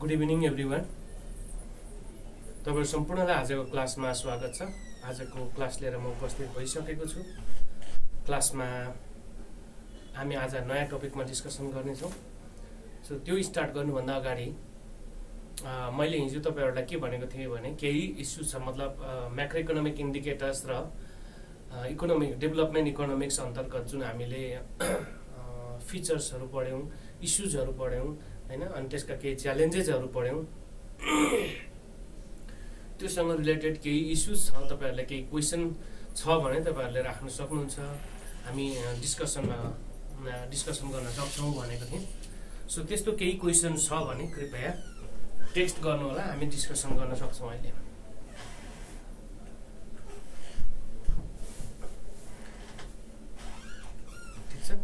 Good evening every one तपाईँहरू सम्पूर्णलाई आजको क्लासमा स्वागत छ। आजको क्लास लिएर म उपस्थित भइसकेको छु। क्लासमा हामी आज नयाँ टपिकमा डिस्कसन गर्नेछौँ। सो त्यो स्टार्ट गर्नुभन्दा अगाडि मैले हिजो तपाईँहरूलाई के भनेको थिएँ भने केही इस्यु छ मतलब म्याक्रो इकोनोमिक इन्डिकेटर्स र इकोनोमिक डेभलपमेन्ट इकोनोमिक्स अन्तर्गत जुन हामीले फिचर्सहरू पढ्यौँ इस्युजहरू पढ्यौँ होइन? अनि त्यसका केही च्यालेन्जेसहरू पढ्यौँ त्योसँग रिलेटेड केही इस्युज छ? तपाईँहरूलाई केही क्वेसन छ भने तपाईँहरूले राख्न सक्नुहुन्छ। हामी डिस्कसनमा डिस्कसन गर्न सक्छौँ भनेको थिएँ। सो त्यस्तो केही क्वेसन छ भने कृपया टेक्स्ट गर्नु होला हामी डिस्कसन गर्न सक्छौँ अहिले ठिक छ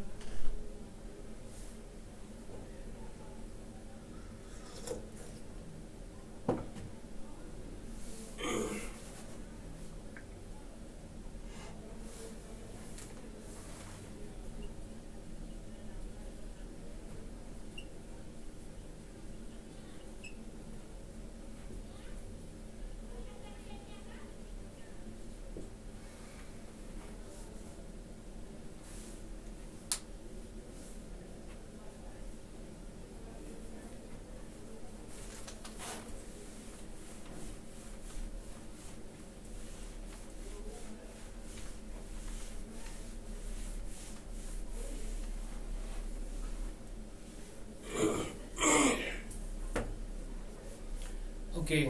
ओके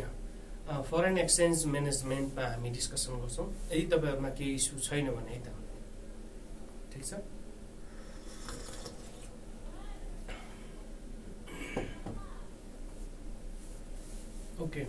फरेन एक्सचेन्ज म्यानेजमेन्टमा हामी डिस्कसन गर्छौँ। यदि तपाईँहरूमा केही इस्यु छैन भने है त। ठिक छ ओके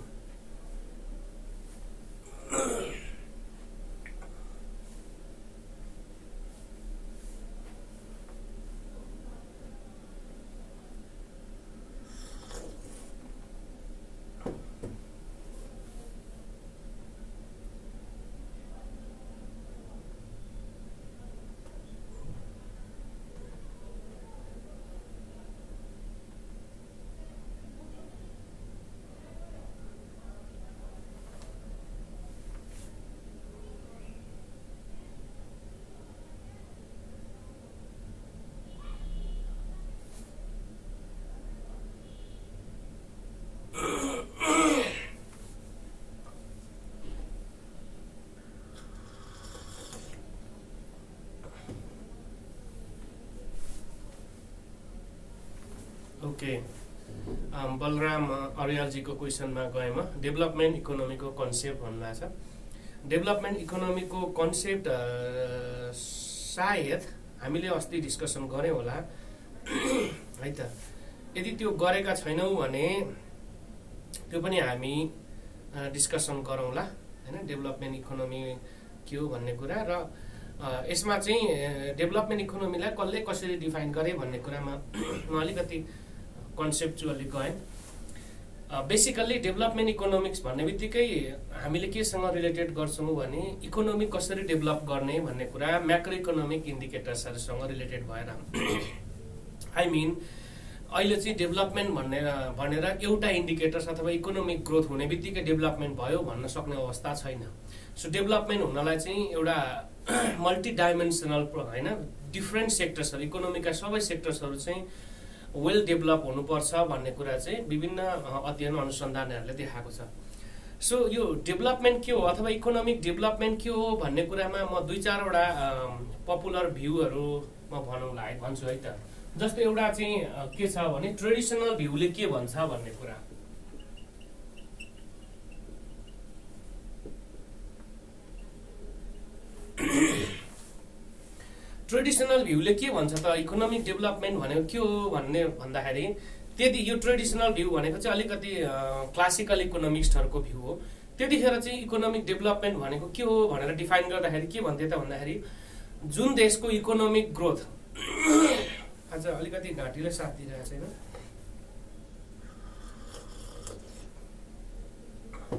ओके बलराम अर्यालजीको क्वेसनमा गएमा डेभलपमेन्ट इकोनोमीको कन्सेप्ट भन्नुभएको छ। डेभलपमेन्ट इकोनोमीको कन्सेप्ट सायद हामीले अस्ति डिस्कसन गऱ्यौँ होला। है त। यदि त्यो गरेका छैनौँ भने त्यो पनि हामी डिस्कसन गरौँला। होइन डेभलपमेन्ट इकोनोमी के हो भन्ने कुरा र यसमा चाहिँ डेभलपमेन्ट इकोनोमीलाई कसले कसरी डिफाइन गरे भन्ने कुरामा म अलिकति कन्सेप्चुअली गएँ बेसिकल्ली डेभलपमेन्ट इकोनोमिक्स भन्ने बित्तिकै हामीले केसँग रिलेटेड गर्छौँ भने इकोनोमी कसरी डेभलप गर्ने भन्ने कुरा म्याक्रो इकोनोमिक इन्डिकेटर्सहरूसँग रिलेटेड भएर आई मिन अहिले चाहिँ डेभलपमेन्ट भन्ने भनेर एउटा इन्डिकेटर्स अथवा इकोनोमिक ग्रोथ हुने बित्तिकै डेभलपमेन्ट भयो भन्न सक्ने अवस्था छैन। सो डेभलपमेन्ट हुनलाई चाहिँ एउटा मल्टी डाइमेन्सनल होइन डिफ्रेन्ट सेक्टर्सहरू इकोनोमीका सबै सेक्टर्सहरू चाहिँ वेल डेभलप हुनुपर्छ भन्ने कुरा चाहिँ विभिन्न अध्ययन अनुसन्धानहरूले देखाएको छ। सो यो डेभलपमेन्ट के हो अथवा इकोनोमिक डेभलपमेन्ट के हो भन्ने कुरामा म दुई चारवटा पपुलर भ्यूहरू म भनौँला है भन्छु है त। जस्तो एउटा चाहिँ के छ भने ट्रेडिसनल भ्यूले के भन्छ भन्ने कुरा। ट्रेडिसनल भ्यूले के भन्छ त इकोनोमिक डेभलपमेन्ट भनेको के हो भन्ने भन्दाखेरि त्यति यो ट्रेडिसनल भ्यू भनेको चाहिँ अलिकति क्लासिकल इकोनोमिक्सहरूको भ्यू हो। त्यतिखेर चाहिँ इकोनोमिक डेभलपमेन्ट भनेको के हो भनेर डिफाइन गर्दाखेरि के भन्थे त भन्दाखेरि जुन देशको इकोनोमिक ग्रोथ आज अलिकति घाँटीले साथ दिइरहेको छैन।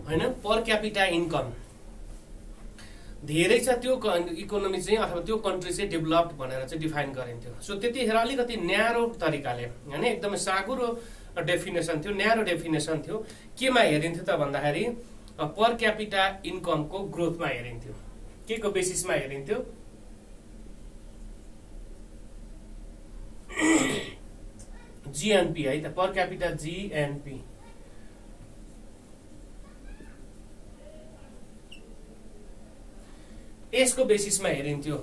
होइन पर क्यापिटा इन्कम धेरै छ त्यो इकोनोमी चाहिँ अथवा त्यो कन्ट्री चाहिँ डेभलप्ड भनेर चाहिँ डिफाइन गरिन्थ्यो। सो त्यतिखेर अलिकति न्यारो तरिकाले होइन एकदमै साँगुरो डेफिनेसन थियो न्यारो डेफिनेसन थियो। केमा हेरिन्थ्यो त भन्दाखेरि पर क्यापिटा इन्कमको ग्रोथमा हेरिन्थ्यो। के को बेसिसमा हेरिन्थ्यो जिएनपी है त पर क्यापिटा जिएनपी यसको बेसिसमा हेरिन्थ्यो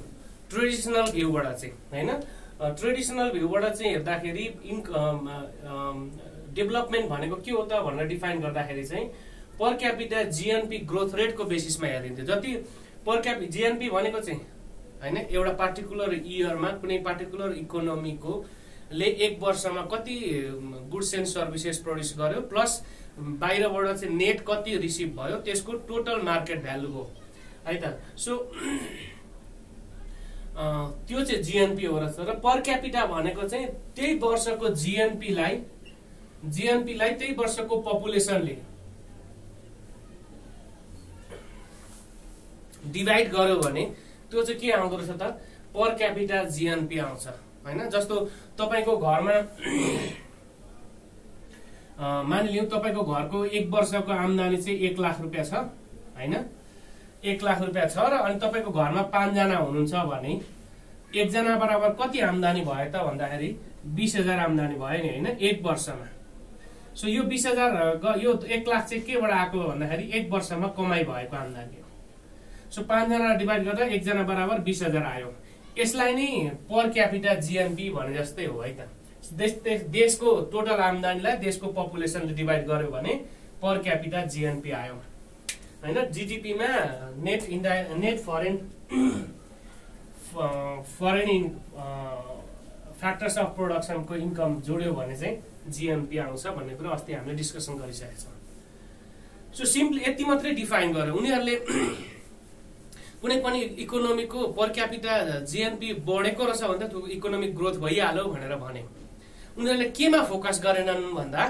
ट्रेडिसनल भ्यूबाट चाहिँ होइन? ट्रेडिसनल भ्यूबाट चाहिँ हेर्दाखेरि इन्क डेभलपमेन्ट भनेको के हो त भनेर डिफाइन गर्दाखेरि चाहिँ पर क्यापिटा जिएनपी ग्रोथ रेटको बेसिसमा हेरिन्थ्यो। जति पर क्यापि जिएनपी भनेको चाहिँ होइन? एउटा पार्टिकुलर इयरमा कुनै पार्टिकुलर इकोनोमीको ले एक वर्षमा कति गुड्स एन्ड सर्भिसेस प्रड्युस गर्यो प्लस बाहिरबाट चाहिँ नेट कति रिसिभ भयो त्यसको टोटल मार्केट भ्यालु हो। है त? सो त्यो चाहिँ जिएनपी हो रहेछ र पर क्यापिटा भनेको चाहिँ त्यही वर्षको जिएनपीलाई जिएनपीलाई त्यही वर्षको पपुलेसनले डिभाइड गर्यो भने त्यो चाहिँ के आउँदो रहेछ त? पर क्यापिटा जिएनपी आउँछ होइन? जस्तो तपाईँको घरमा मानिलिउँ तपाईँको घरको एक वर्षको आम्दानी चाहिँ एक लाख रुपियाँ छ होइन? एक लाख रुपियाँ छ र अनि तपाईँको घरमा पाँचजना हुनुहुन्छ भने एकजना बराबर कति आम्दानी भयो त भन्दाखेरि बिस हजार आम्दानी भयो नि होइन एक वर्षमा। सो यो बिस हजार यो एक लाख चाहिँ केबाट आएको भन्दाखेरि एक वर्षमा कमाइ भएको आम्दानी हो। सो पाँचजनालाई डिभाइड गर्दा एकजना बराबर बिस हजार आयो। यसलाई नै पर क्यापिटा जिएनपी भने जस्तै हो है त। देश देशको टोटल आम्दानीलाई देशको पपुलेसनले डिभाइड गर्यो भने पर क्यापिटा जिएनपी आयो। होइन जिडिपीमा net इन्डा net foreign foreign factors of प्रोडक्सनको income जोड्यो भने चाहिँ जिएनपी आउँछ भन्ने कुरो अस्ति हामीले डिस्कसन गरिसकेका छौँ। सो सिम्पली यति मात्रै डिफाइन गर्यो। उनीहरूले कुनै पनि इकोनोमीको पर क्यापिटा जिएनपी बढेको रहेछ भने त इकोनोमिक ग्रोथ भइहाल्यो भनेर भने। उनीहरूले केमा फोकस गरेनन् भन्दा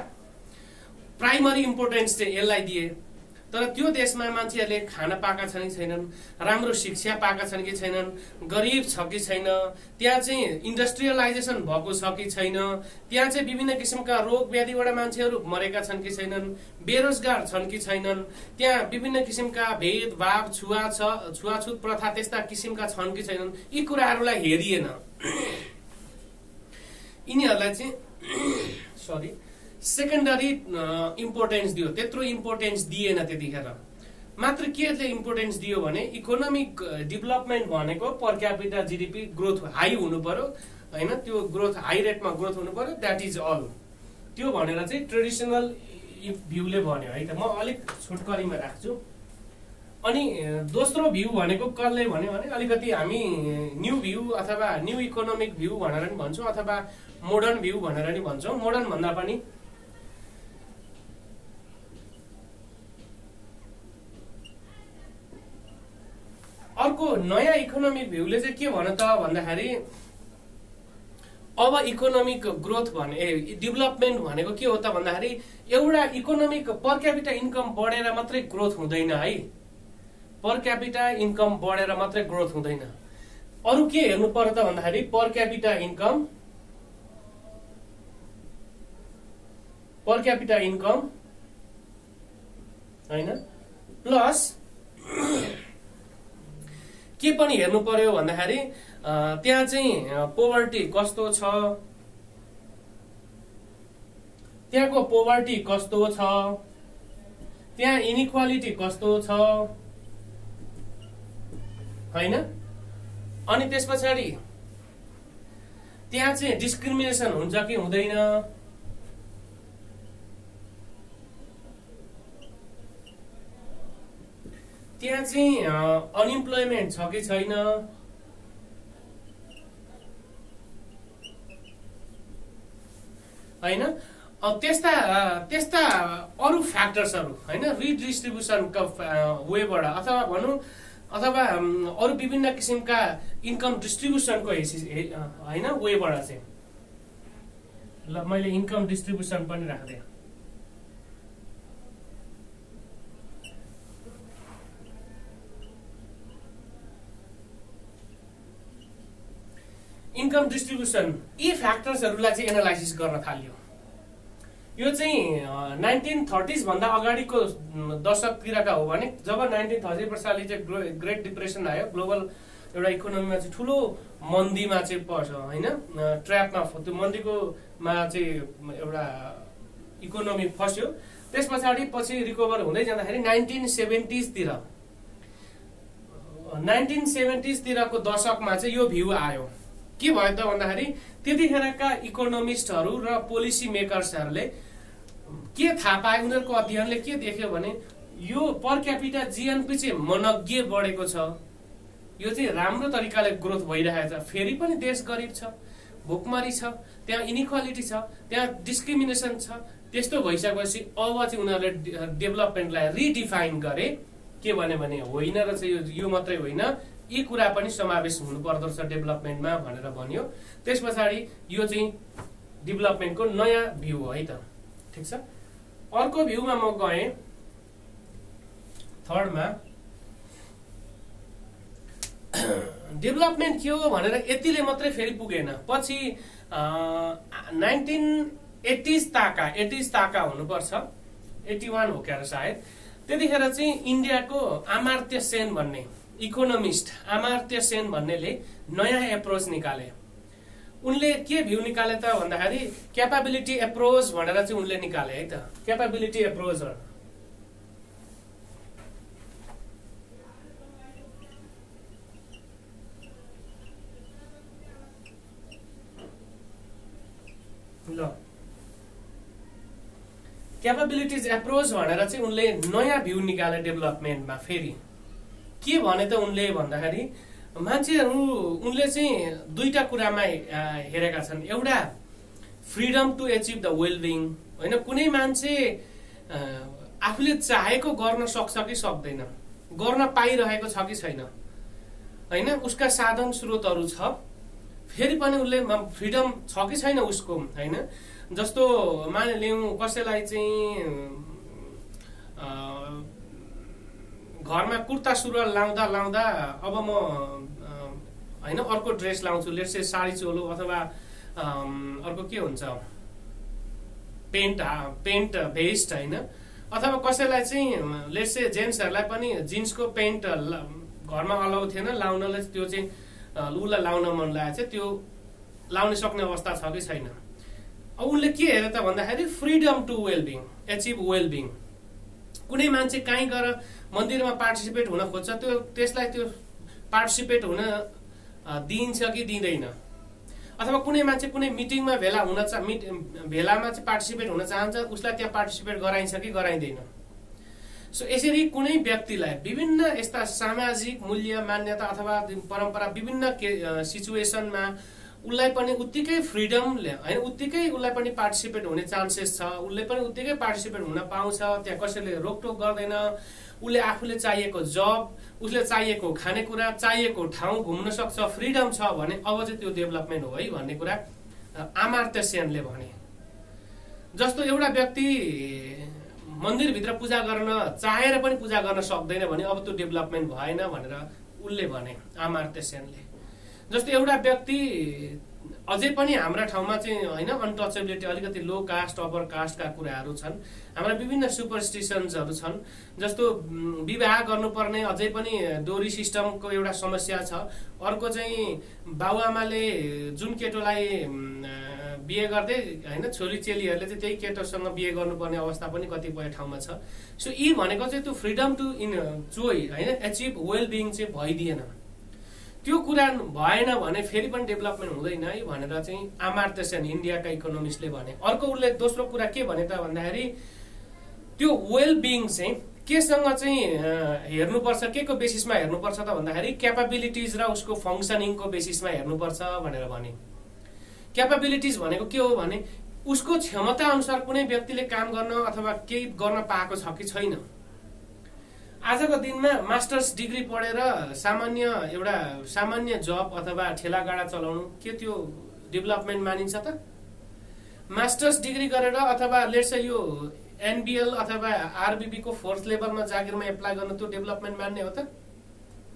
प्राइमरी इम्पोर्टेन्स चाहिँ यसलाई दिए। तर त्यो देशमा मान्छेहरूले खान पाएका छन् कि छैनन् राम्रो शिक्षा पाएका छन् कि छैनन् गरिब छ कि छैन त्यहाँ चाहिँ इन्डस्ट्रियलाइजेसन भएको छ कि छैन त्यहाँ चाहिँ विभिन्न किसिमका रोग व्याधिबाट मान्छेहरू मरेका छन् कि छैनन् बेरोजगार छन् कि छैनन् त्यहाँ विभिन्न किसिमका भेदभाव छुवा छ छुवाछुत प्रथा त्यस्ता किसिमका छन् कि छैनन् यी कुराहरूलाई हेरिएन। यिनीहरूलाई चाहिँ सरी सेकेन्डरी इम्पोर्टेन्स दियो त्यत्रो इम्पोर्टेन्स दिएन त्यतिखेर। मात्र के चाहिँ इम्पोर्टेन्स दियो भने इकोनोमिक डेभलपमेन्ट भनेको per capita GDP growth high हुनु पर्यो। होइन त्यो ग्रोथ हाई रेटमा ग्रोथ हुनु पर्यो द्याट इज अल त्यो भनेर चाहिँ ट्रेडिसनल भ्यूले भन्यो है त। म अलिक छोटकरीमा राख्छु। अनि दोस्रो भ्यू भनेको कसले भन्यो भने अलिकति हामी न्यू भ्यू अथवा न्यू इकोनोमिक भ्यू भनेर नि भन्छौँ अथवा मोडर्न भ्यू भनेर नि भन्छौँ। मोडर्न भन्दा पनि अर्को नयाँ इकोनोमिक भ्यूले चाहिँ के भन त भन्दाखेरि अब इकोनोमिक ग्रोथ भने ए डेभलपमेन्ट भनेको के हो त भन्दाखेरि एउटा इकोनोमिक पर क्यापिटा इन्कम बढेर मात्रै ग्रोथ हुँदैन है। पर क्यापिटा इन्कम बढेर मात्रै ग्रोथ हुँदैन। अरू के हेर्नु पर्यो त भन्दाखेरि per capita income per capita income होइन प्लस के पनि हेर्नु पर्यो भन्दाखेरि त्यहाँ चाहिँ पोभर्टी कस्तो छ? त्यहाँको पोभर्टी कस्तो छ? त्यहाँ इनिक्वालिटी कस्तो छ? होइन? अनि त्यस पछाडि त्यहाँ चाहिँ डिस्क्रिमिनेसन हुन्छ कि हुँदैन? त्यहाँ चाहिँ अनइम्प्लोइमेन्ट छ कि छैन? होइन? त्यस्ता त्यस्ता अरू फ्याक्टर्सहरू होइन? रिडिस्ट्रिब्युसनका वेबाट अथवा भनौँ अथवा अरू विभिन्न किसिमका इन्कम डिस्ट्रिब्युसनको होइन? वेबाट चाहिँ। ल मैले इन्कम डिस्ट्रिब्युसन पनि राख्दै इन्कम डिस्ट्रिब्युसन यी फ्याक्टर्सहरूलाई चाहिँ एनालाइसिस गर्न थाल्यो। यो चाहिँ नाइन्टिन थर्टिजभन्दा अगाडिको दशकतिरका हो भने जब नाइन्टिन थर्टी पछाडि चाहिँ ग्रेट डिप्रेसन आयो ग्लोबल एउटा इकोनोमीमा चाहिँ ठुलो मन्दीमा चाहिँ पर्छ होइन? ट्र्यापमा त्यो मन्दीकोमा चाहिँ एउटा इकोनोमी फस्यो। त्यस पछाडि पछि रिकभर हुँदै जाँदाखेरि नाइन्टिन सेभेन्टिजतिर नाइन्टिन सेभेन्टिजतिरको दशकमा चाहिँ यो भ्यू आयो। के भयो त भन्दाखेरि त्यतिखेरका इकोनोमिस्टहरू र पोलिसी मेकर्सहरूले के थाहा पाए उनीहरूको अध्ययनले के देख्यो भने यो पर क्यापिटा जिएनपी चाहिँ मनज्ञ बढेको छ। यो चाहिँ राम्रो तरिकाले ग्रोथ भइरहेको छ फेरि पनि देश गरिब छ भोकमरी छ त्यहाँ इनिक्वालिटी छ त्यहाँ डिस्क्रिमिनेसन छ। त्यस्तो भइसकेपछि अब चाहिँ उनीहरूले डेभलपमेन्टलाई रिडिफाइन गरे। के भन्यो भने होइन र चाहिँ यो यो मात्रै होइन। यी कुरा पनि समावेश हुनु पर्दो रहेछ डेभलपमेन्टमा भनेर भन्यो। त्यस पछाडि यो चाहिँ डेभलपमेन्टको नयाँ भ्यू हो है त। ठिक छ? अर्को भ्यूमा म गएँ। थर्डमा डेभलपमेन्ट के हो भनेर यतिले मात्रै फेरि पुगेन। पछि नाइन्टिन एटिज ताका एटिज ताका हुनुपर्छ। एटी वान हो क्या सायद। त्यतिखेर चाहिँ इन्डियाको आमार्त्य सेन भन्ने इकोनोमिस्ट आमार्त्य सेन भन्नेले नयाँ एप्रोच निकाले। उनले के भ्यू निकाले त भन्दाखेरि क्यापाबिलिटी एप्रोच भनेर चाहिँ उनले निकाले है त। क्यापाबिलिटी एप्रोच ल। क्यापाबिलिटिज एप्रोच भनेर चाहिँ उनले नयाँ भ्यू निकाले डेभलपमेन्टमा फेरि। के भने त उनले भन्दाखेरि मान्छेहरू उनले चाहिँ दुईटा कुरामा हेरेका छन्। एउटा freedom to achieve the wellbeing होइन कुनै मान्छे आफूले चाहेको गर्न सक्छ कि सक्दैन। गर्न पाइरहेको छ कि छैन। होइन उसका साधन स्रोतहरू छ। फेरि पनि उसले फ्रिडम छ कि छैन उसको होइन? जस्तो मानिलिउँ कसैलाई चाहिँ घरमा कुर्ता सुरुवाल लाउँदा लाउँदा अब म होइन अर्को ड्रेस लाउँछु लेट से साडी चोलो अथवा अर्को के हुन्छ? पेन्ट पेन्ट भेस्ट होइन? अथवा कसैलाई चाहिँ लेट से जेन्ट्सहरूलाई पनि जिन्सको पेन्ट घरमा अलाउ थिएन लाउनलाई त्यो चाहिँ उसलाई लाउन मन लागेको चाहिँ त्यो लाउन सक्ने अवस्था छ कि छैन? अब उनले के हेरे त भन्दाखेरि freedom to wellbeing achieve wellbeing कुनै मान्छे कहीँ गएर मन्दिरमा पार्टिसिपेट हुन खोज्छ। त्यो त्यसलाई त्यो पार्टिसिपेट हुन दिइन्छ कि दिँदैन? अथवा कुनै मान्छे कुनै मिटिङमा भेला हुन मिट भेलामा चाहिँ पार्टिसिपेट हुन चाहन्छ उसलाई त्यहाँ पार्टिसिपेट गराइन्छ कि गराइँदैन? सो यसरी कुनै व्यक्तिलाई विभिन्न यस्ता सामाजिक मूल्य मान्यता अथवा परम्परा विभिन्न सिचुएसनमा उसलाई पनि उत्तिकै फ्रिडम होइन? उत्तिकै उसलाई पनि पार्टिसिपेट हुने चान्सेस छ। उसले पनि उत्तिकै पार्टिसिपेट हुन पाउँछ। त्यहाँ कसैले रोकटोक गर्दैन। उसले आफूले चाहिएको जब उसले चाहिएको खानेकुरा चाहिएको ठाउँ घुम्न सक्छ फ्रिडम छ भने अब चाहिँ त्यो डेभलपमेन्ट हो है भन्ने कुरा आमार्त्य सेनले भने। जस्तो एउटा व्यक्ति मन्दिरभित्र पूजा गर्न चाहेर पनि पूजा गर्न सक्दैन भने अब त्यो डेभलपमेन्ट भएन भनेर उसले भने आमार्त्य सेनले। जस्तो एउटा व्यक्ति अझै पनि हाम्रा ठाउँमा चाहिँ होइन अनटचेबिलिटी अलिकति लो कास्ट अप्पर कास्टका कुराहरू छन्। हाम्रा विभिन्न सुपरस्टिसन्सहरू छन्। जस्तो विवाह गर्नुपर्ने अझै पनि डोरी सिस्टमको एउटा समस्या छ। अर्को चाहिँ बाबुआमाले जुन केटोलाई बिहे गर्दै होइन छोरी चेलीहरूले चाहिँ त्यही केटोसँग बिहे गर्नुपर्ने अवस्था पनि कतिपय ठाउँमा छ। सो यी भनेको चाहिँ त्यो फ्रिडम टु इन चोइ होइन एचिभ वेलबिङ चाहिँ भइदिएन। त्यो कुरा भएन भने फेरि पनि डेभलपमेन्ट हुँदैन है भनेर चाहिँ आमार्त्य सेन इन्डियाका इकोनोमिस्टले भने। अर्को उसले दोस्रो कुरा के भने त भन्दाखेरि त्यो वेल बिङ चाहिँ केसँग चाहिँ हेर्नुपर्छ के को बेसिसमा हेर्नुपर्छ त भन्दाखेरि क्यापाबिलिटिज र उसको फङ्सनिङको बेसिसमा हेर्नुपर्छ भनेर भने। क्यापाबिलिटिज भनेको के हो भने उसको क्षमता अनुसार कुनै व्यक्तिले काम गर्न अथवा केही गर्न पाएको छ कि छैन। आजको दिनमा मास्टर्स डिग्री पढेर सामान्य एउटा सामान्य जब अथवा ठेलागाडा चलाउनु के त्यो डेभलपमेन्ट मानिन्छ त? मास्टर्स डिग्री गरेर अथवा लेट्स यो एनबिएल अथवा आरबिबीको फोर्थ लेभलमा जागिरमा एप्लाई गर्न त्यो डेभलपमेन्ट मान्ने हो त?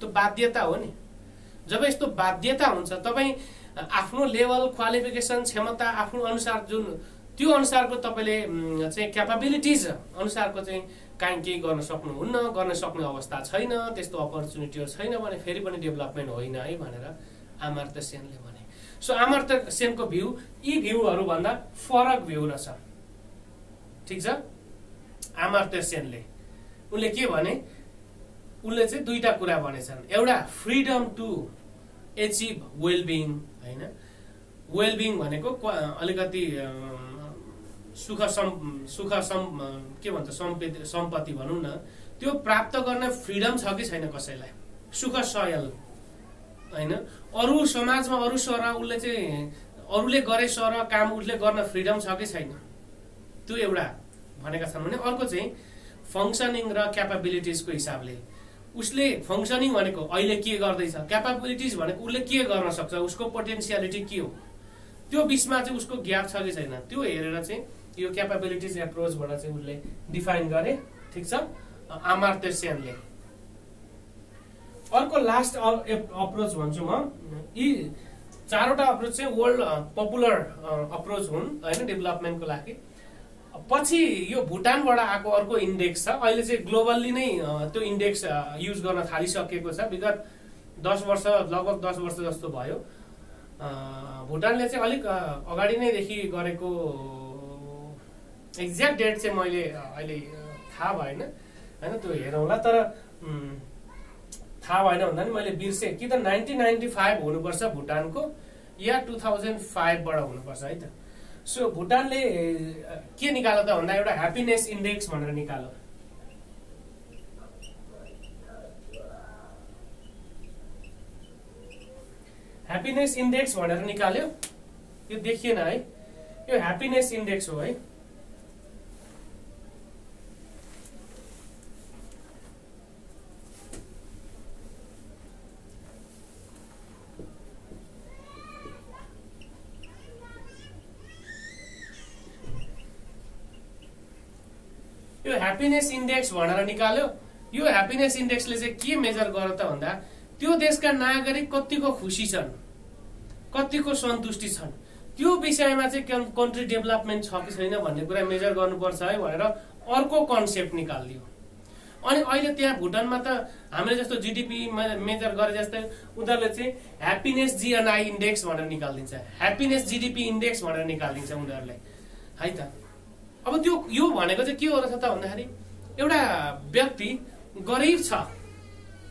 त्यो बाध्यता हो नि। जब यस्तो बाध्यता हुन्छ तपाईँ आफ्नो लेभल क्वालिफिकेसन क्षमता आफ्नो अनुसार जुन त्यो अनुसारको तपाईँले चाहिँ क्यापाबिलिटिज अनुसारको चाहिँ काहीँ केही गर्न सक्नुहुन्न गर्न सक्ने अवस्था छैन त्यस्तो अपर्च्युनिटीहरू छैन भने फेरि पनि डेभलपमेन्ट होइन है भनेर आमार्त्य सेनले भने। सो आमार्त्य सेनको भ्यू यी भ्यूहरूभन्दा फरक भ्यू रहेछ। ठिक छ? आमार्त्य सेनले। उनले के भने? उनले चाहिँ दुईटा कुरा भनेछन् एउटा फ्रिडम टु एचिभ वेलबिङ होइन? वेलबिङ भनेको अलिकति सुख सम् सुख सम् के भन्छ सम्पत्ति सम्पत्ति भनौँ न त्यो प्राप्त गर्ने फ्रिडम छ कि छैन कसैलाई? सुख सयल होइन? अरू समाजमा अरू सर उसले चाहिँ अरूले गरे सर काम उसले गर्न फ्रिडम छ कि छैन? त्यो एउटा भनेका छन् भने अर्को चाहिँ फङ्सनिङ र क्यापाबिलिटिजको हिसाबले। उसले फङ्सनिङ भनेको अहिले के गर्दैछ? क्यापाबिलिटिज भनेको उसले के गर्न सक्छ? उसको पोटेन्सियालिटी के हो? त्यो बिचमा चाहिँ उसको ग्याप छ कि छैन? त्यो हेरेर चाहिँ यो क्यापाबिलिटिज एप्रोचबाट चाहिँ उसले डिफाइन गरे ठिक छ? आमार्त्य सेनले अर्को लास्ट अप्रोच भन्छु म। यी चारवटा अप्रोच चाहिँ वर्ल्ड पपुलर अप्रोच हुन् होइन डेभलपमेन्टको लागि। पछि यो भुटानबाट आएको अर्को इन्डेक्स छ। अहिले चाहिँ ग्लोबल्ली नै त्यो इन्डेक्स युज गर्न थालिसकेको छ। विगत दस वर्ष लगभग दस वर्ष जस्तो भयो। भुटानले चाहिँ अलिक अगाडि नैदेखि गरेको एक्ज्याक्ट डेट चाहिँ मैले अहिले थाहा भएन। होइन त्यो हेरौँला तर थाहा भएन भन्दा पनि मैले बिर्सेँ। कि त नाइन्टिन नाइन्टी फाइभ हुनुपर्छ भुटानको या टु थाउजन्ड फाइभबाट हुनुपर्छ है त। सो भुटानले के निकाल्यो त भन्दा एउटा ह्याप्पिनेस इन्डेक्स भनेर निकाल्यो। ह्याप्पिनेस इन्डेक्स भनेर निकाल्यो। यो देखिएन है। यो ह्याप्पिनेस इन्डेक्स हो है। यो ह्याप्पिनेस इन्डेक्स भनेर निकाल्यो। यो ह्याप्पिनेस इन्डेक्सले चाहिँ के मेजर गर्यो त भन्दा त्यो देशका नागरिक कतिको खुसी छन् कतिको सन्तुष्टि छन्। त्यो विषयमा चाहिँ कन्- कन्ट्री डेभलपमेन्ट छ कि छैन भन्ने कुरा मेजर गर्नुपर्छ है भनेर अर्को कन्सेप्ट निकालिदियो अनि अहिले त्यहाँ भुटानमा त हामीले जस्तो जिडिपी मेजर गरे जस्तै उनीहरूले चाहिँ ह्याप्पिनेस जिएनआई इन्डेक्स भनेर निकालिदिन्छ। ह्याप्पिनेस जिडिपी इन्डेक्स भनेर निकालिदिन्छ उनीहरूले। है त? अब त्यो यो भनेको चाहिँ के हो रहेछ त भन्दाखेरि एउटा व्यक्ति गरिब छ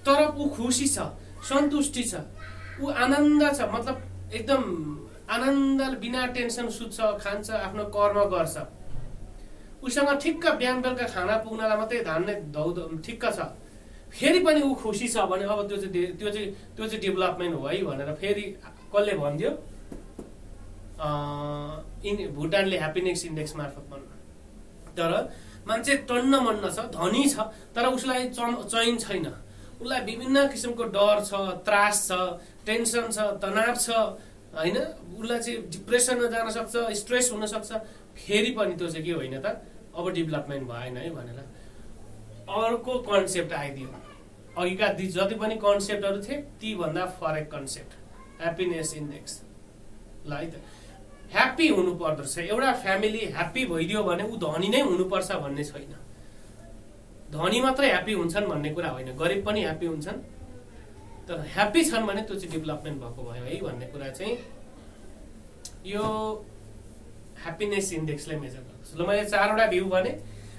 तर ऊ खुसी छ सन्तुष्टि छ ऊ आनन्द छ मतलब एकदम आनन्द बिना टेन्सन सुत्छ खान्छ आफ्नो कर्म गर्छ। उसँग ठिक्क बिहान बेलुका खाना पुग्नलाई मात्रै धान्ने धौ ठिक्क छ। फेरि पनि ऊ खुसी छ भने अब त्यो चाहिँ त्यो चाहिँ त्यो चाहिँ डेभलपमेन्ट हो है भनेर फेरि कसले भनिदियो इन भुटानले ह्याप्पिनेस इन्डेक्स मार्फत भन्नु तर मान्छे टन्न मन्न छ धनी छ तर उसलाई चैन छैन। उसलाई विभिन्न किसिमको डर छ त्रास छ टेन्सन छ तनाव छ होइन? उसलाई चाहिँ डिप्रेसनमा जान सक्छ स्ट्रेस हुन सक्छ। फेरि पनि त्यो चाहिँ के होइन त? अब डेभलपमेन्ट भएन है भनेर अर्को कन्सेप्ट आइदियो। अघिका जति पनि कन्सेप्टहरू थिए तीभन्दा फरक कन्सेप्ट। ह्याप्पिनेस इन्डेक्स ल है त। ह्याप्पी हुनु पर्दछ एउटा फ्यामिली ह्याप्पी भइदियो भने ऊ धनी नै हुनुपर्छ भन्ने छैन। धनी मात्रै ह्याप्पी हुन्छन् भन्ने कुरा होइन। गरिब पनि ह्याप्पी हुन्छन्। तर ह्याप्पी छन् भने त्यो चाहिँ डेभलपमेन्ट भएको भयो है भन्ने कुरा चाहिँ यो ह्याप्पिनेस इन्डेक्सले मेजर गर्छ। ल मैले चारवटा भ्यू भने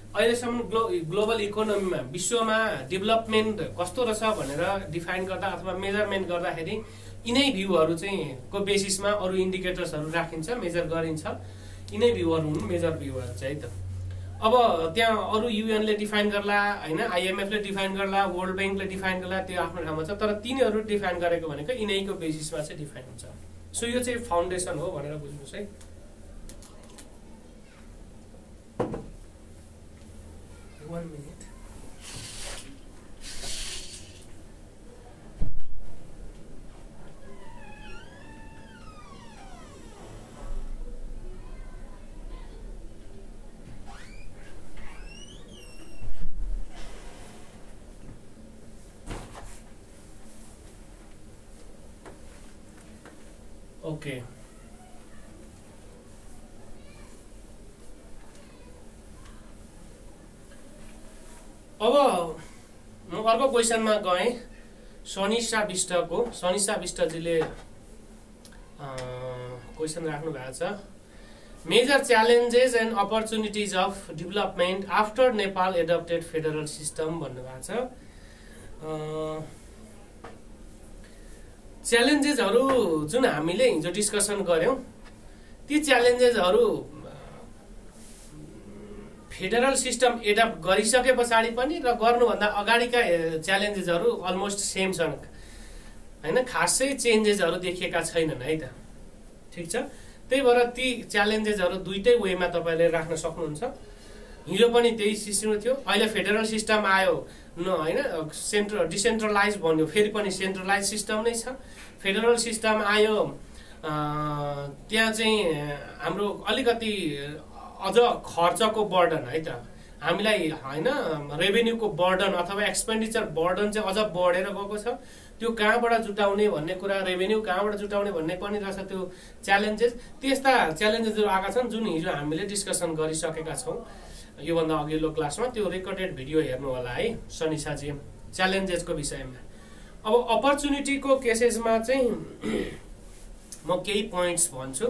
अहिलेसम्म ग्लो ग्लोबल इकोनोमीमा विश्वमा डेभलपमेन्ट कस्तो रहेछ भनेर डिफाइन गर्दा अथवा मेजरमेन्ट गर्दाखेरि यिनै भ्यूहरू चाहिँ को बेसिसमा अरू इन्डिकेटर्सहरू राखिन्छ मेजर गरिन्छ। यिनै भ्यूहरू हुन् मेजर भ्यूहरू चाहिँ है त। अब त्यहाँ अरू युएनले डिफाइन गर्ला होइन आइएमएफले डिफाइन गर्ला वर्ल्ड ब्याङ्कले डिफाइन गर्ला त्यो आफ्नो ठाउँमा छ। तर तिनीहरू डिफाइन गरेको भनेको यिनैको बेसिसमा चाहिँ डिफाइन हुन्छ। सो यो चाहिँ फाउन्डेसन हो भनेर बुझ्नुहोस् है। वान मिनट अब म अर्को क्वेसनमा गएँ। सनिसा विष्टको सनिसा विष्टजीले क्वेसन राख्नु भएको छ। Major challenges and opportunities of development after Nepal adopted federal system भन्नुभएको छ। च्यालेन्जेसहरू जुन हामीले हिजो डिस्कसन गऱ्यौँ ती च्यालेन्जेसहरू फेडरल सिस्टम एडप्ट गरिसके पछाडि पनि र गर्नुभन्दा अगाडिका च्यालेन्जेसहरू अलमोस्ट सेम छन्। होइन खासै चेन्जेसहरू देखिएका छैनन् है त? ठिक छ? त्यही भएर ती च्यालेन्जेसहरू दुइटै वेमा तपाईँले राख्न सक्नुहुन्छ। हिजो पनि त्यही सिस्टम थियो। अहिले फेडरल सिस्टम आयो। न होइन सेन्ट्र डिसेन्ट्रलाइज भन्यो फेरि पनि सेन्ट्रलाइज सिस्टम नै छ। फेडरल सिस्टम आयो त्यहाँ चाहिँ हाम्रो अलिकति अझ खर्चको बर्डन है त। हामीलाई होइन रेभेन्यूको बर्डन अथवा एक्सपेन्डिचर बर्डन चाहिँ अझ बढेर गएको छ। त्यो कहाँबाट जुटाउने भन्ने कुरा रेभेन्यू कहाँबाट जुटाउने भन्ने पनि रहेछ त्यो च्यालेन्जेस त्यस्ता च्यालेन्जेसहरू आएका छन् जुन हिजो हामीले डिस्कसन गरिसकेका छौँ। योभन्दा अघिल्लो क्लासमा त्यो रेकर्डेड भिडियो हेर्नु होला है सनिसाजी च्यालेन्जेसको विषयमा। अब अपर्च्युनिटीको केसेसमा चाहिँ म केही पोइन्ट्स भन्छु।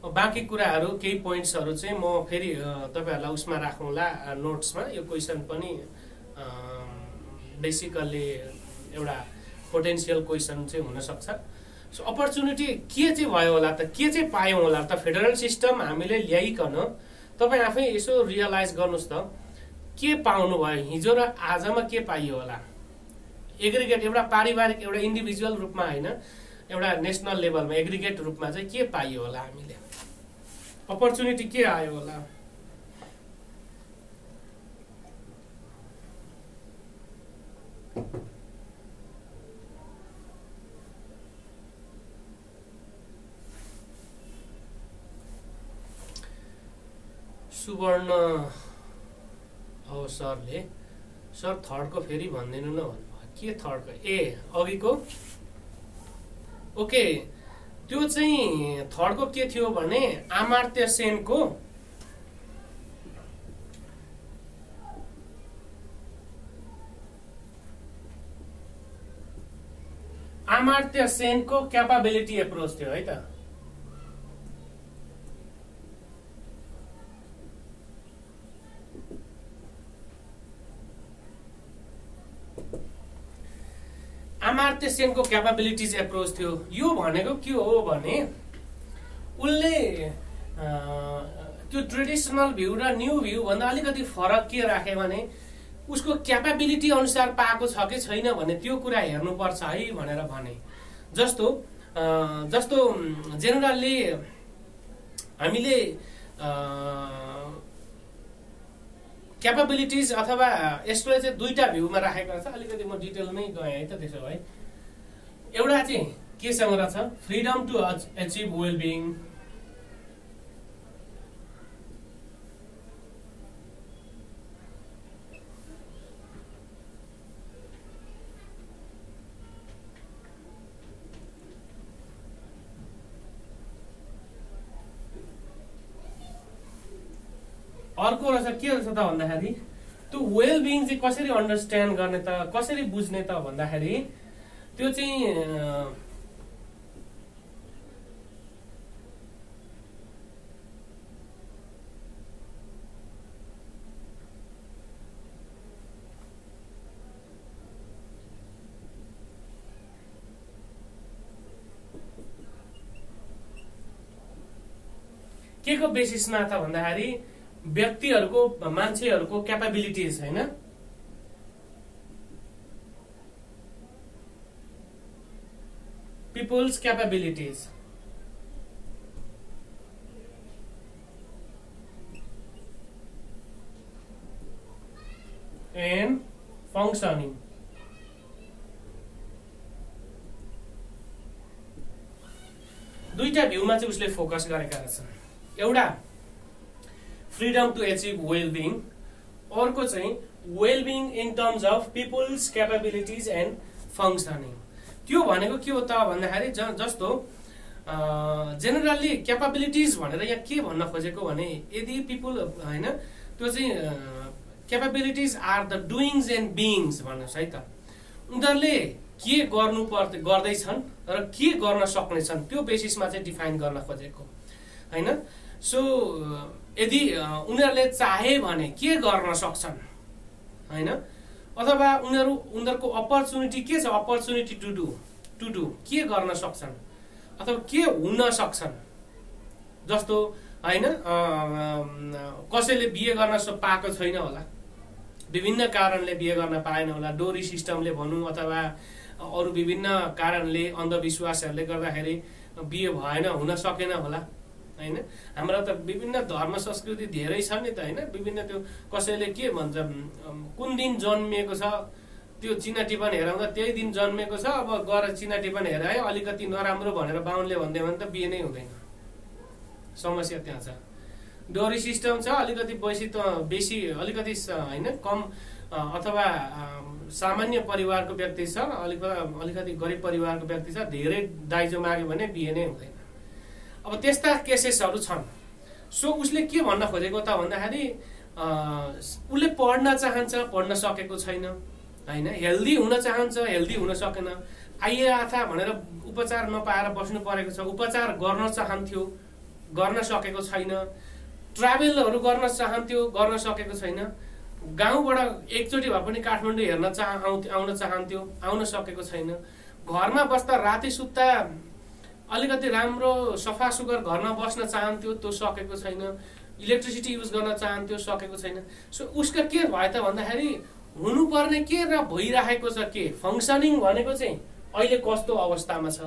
बाँकी कुराहरू केही पोइन्ट्सहरू चाहिँ म फेरि तपाईँहरूलाई उसमा राखौँला नोट्समा यो क्वेसन पनि बेसिकल्ली एउटा पोटेन्सियल क्वेसन चाहिँ हुनसक्छ। सो अपर्च्युनिटी के चाहिँ भयो होला त के चाहिँ पायौँ होला त फेडरल सिस्टम हामीले ल्याइकन तपाईँ आफै यसो रियलाइज गर्नुहोस् त के पाउनु भयो हिजो र आजमा के पाइयो होला? एग्रिगेट एउटा पारिवारिक एउटा इन्डिभिजुअल रूपमा होइन एउटा नेसनल लेभलमा एग्रिगेट रूपमा चाहिँ के पाइयो होला हामीले? अपर्च्युनिटी के आयो होला? सुवर्ण हो सरले सर थर्डको फेरि भनिदिनु न भन्नुभयो के थर्डको ए अघिको? ओके त्यो चाहिँ थर्डको के थियो भने आमार्त्य सेनको आमार्त्य सेनको क्यापाबिलिटी एप्रोच थियो है त। अमार्त्य सेनको क्यापाबिलिटिज एप्रोच थियो। यो भनेको के हो भने उसले त्यो ट्रेडिसनल भ्यू र न्यू भन्दा अलिकति फरक के राख्यो भने उसको क्यापाबिलिटी अनुसार पाएको छ कि छैन भने त्यो कुरा हेर्नुपर्छ है भनेर भने। जस्तो जस्तो जेनरल्ली हामीले क्यापाबिलिटिज अथवा यसलाई चाहिँ दुईवटा भ्यूमा राखेको छ। अलिकति म डिटेलमै गएँ है त त्यसो भए। एउटा चाहिँ केसँग रहेछ फ्रिडम टु एचिभ वेल अर्को रहेछ के रहेछ त भन्दाखेरि त्यो वेल बिङ चाहिँ कसरी अन्डरस्ट्यान्ड गर्ने त कसरी बुझ्ने त? भन्दाखेरि त्यो चाहिँ के को बेसिसमा त भन्दाखेरि व्यक्तिहरूको मान्छेहरूको क्यापाबिलिटिज होइन? पिपुल्स क्यापाबिलिटिज एन्ड फङ्सनिङ दुईटा भ्यूमा चाहिँ उसले फोकस गरेका रहेछन्। एउटा freedom to achieve well being अर्को चाहिँ well being in terms of people's capabilities and functioning त्यो भनेको के हो त भन्दाखेरि जस्तो जेनरल्ली क्यापाबिलिटिज भनेर यहाँ के भन्न खोजेको भने यदि पिपुल होइन त्यो चाहिँ capabilities are the doings and beings भन्नुहोस् है त उनीहरूले के गर्नु पर् गर्दैछन् र के गर्न सक्नेछन् त्यो बेसिसमा चाहिँ डिफाइन गर्न खोजेको होइन सो यदि उनीहरूले चाहे भने के गर्न सक्छन्? होइन? अथवा उनीहरू उनीहरूको अपर्च्युनिटी के छ? Opportunity to do to do के गर्न सक्छन्? अथवा के हुन सक्छन्? जस्तो होइन कसैले बिहे गर्न पाएको छैन होला। विभिन्न कारणले बिहे गर्न पाएन होला। डोरी सिस्टमले भनौँ अथवा अरू विभिन्न कारणले अन्धविश्वासहरूले गर्दाखेरि बिहे भएन हुन सकेन होला। होइन? हाम्रो त विभिन्न धर्म संस्कृति धेरै छ नि त होइन? विभिन्न त्यो कसैले के भन्छ कुन दिन जन्मिएको छ त्यो चिना टिपन हेराउँदा त्यही दिन जन्मेको छ अब गएर चिना टिपन हेरायो अलिकति नराम्रो भनेर बाहुनले भनिदियो भने त बिहे नै हुँदैन। समस्या त्यहाँ छ। डोरी सिस्टम छ अलिकति बेसी त बेसी अलिकति होइन कम अथवा सामान्य परिवारको व्यक्ति छ अलिक अलिकति गरिब परिवारको व्यक्ति छ धेरै दाइजो माग्यो भने बिहे नै हुँदैन। अब त्यस्ता केसेसहरू छन्। सो उसले के भन्न खोजेको त भन्दाखेरि उसले पढ्न चाहन्छ पढ्न सकेको छैन होइन? हेल्दी हुन चाहन्छ हेल्दी हुन सकेन। आइए आथा भनेर उपचार नपाएर बस्नु परेको छ उपचार गर्न चाहन्थ्यो गर्न सकेको छैन। ट्राभलहरू गर्न चाहन्थ्यो गर्न सकेको छैन। गाउँबाट एकचोटि भए पनि काठमाडौँ हेर्न चाह आउन चाहन्थ्यो आउन सकेको छैन। घरमा बस्दा राति सुत्दा अलिकति राम्रो सफा सुग्घर घरमा बस्न चाहन्थ्यो त्यो सकेको छैन। इलेक्ट्रिसिटी युज गर्न चाहन्थ्यो सकेको छैन। सो उसको के भयो त भन्दाखेरि हुनुपर्ने के र भइरहेको छ के? फङ्सनिङ भनेको चाहिँ अहिले कस्तो अवस्थामा छ?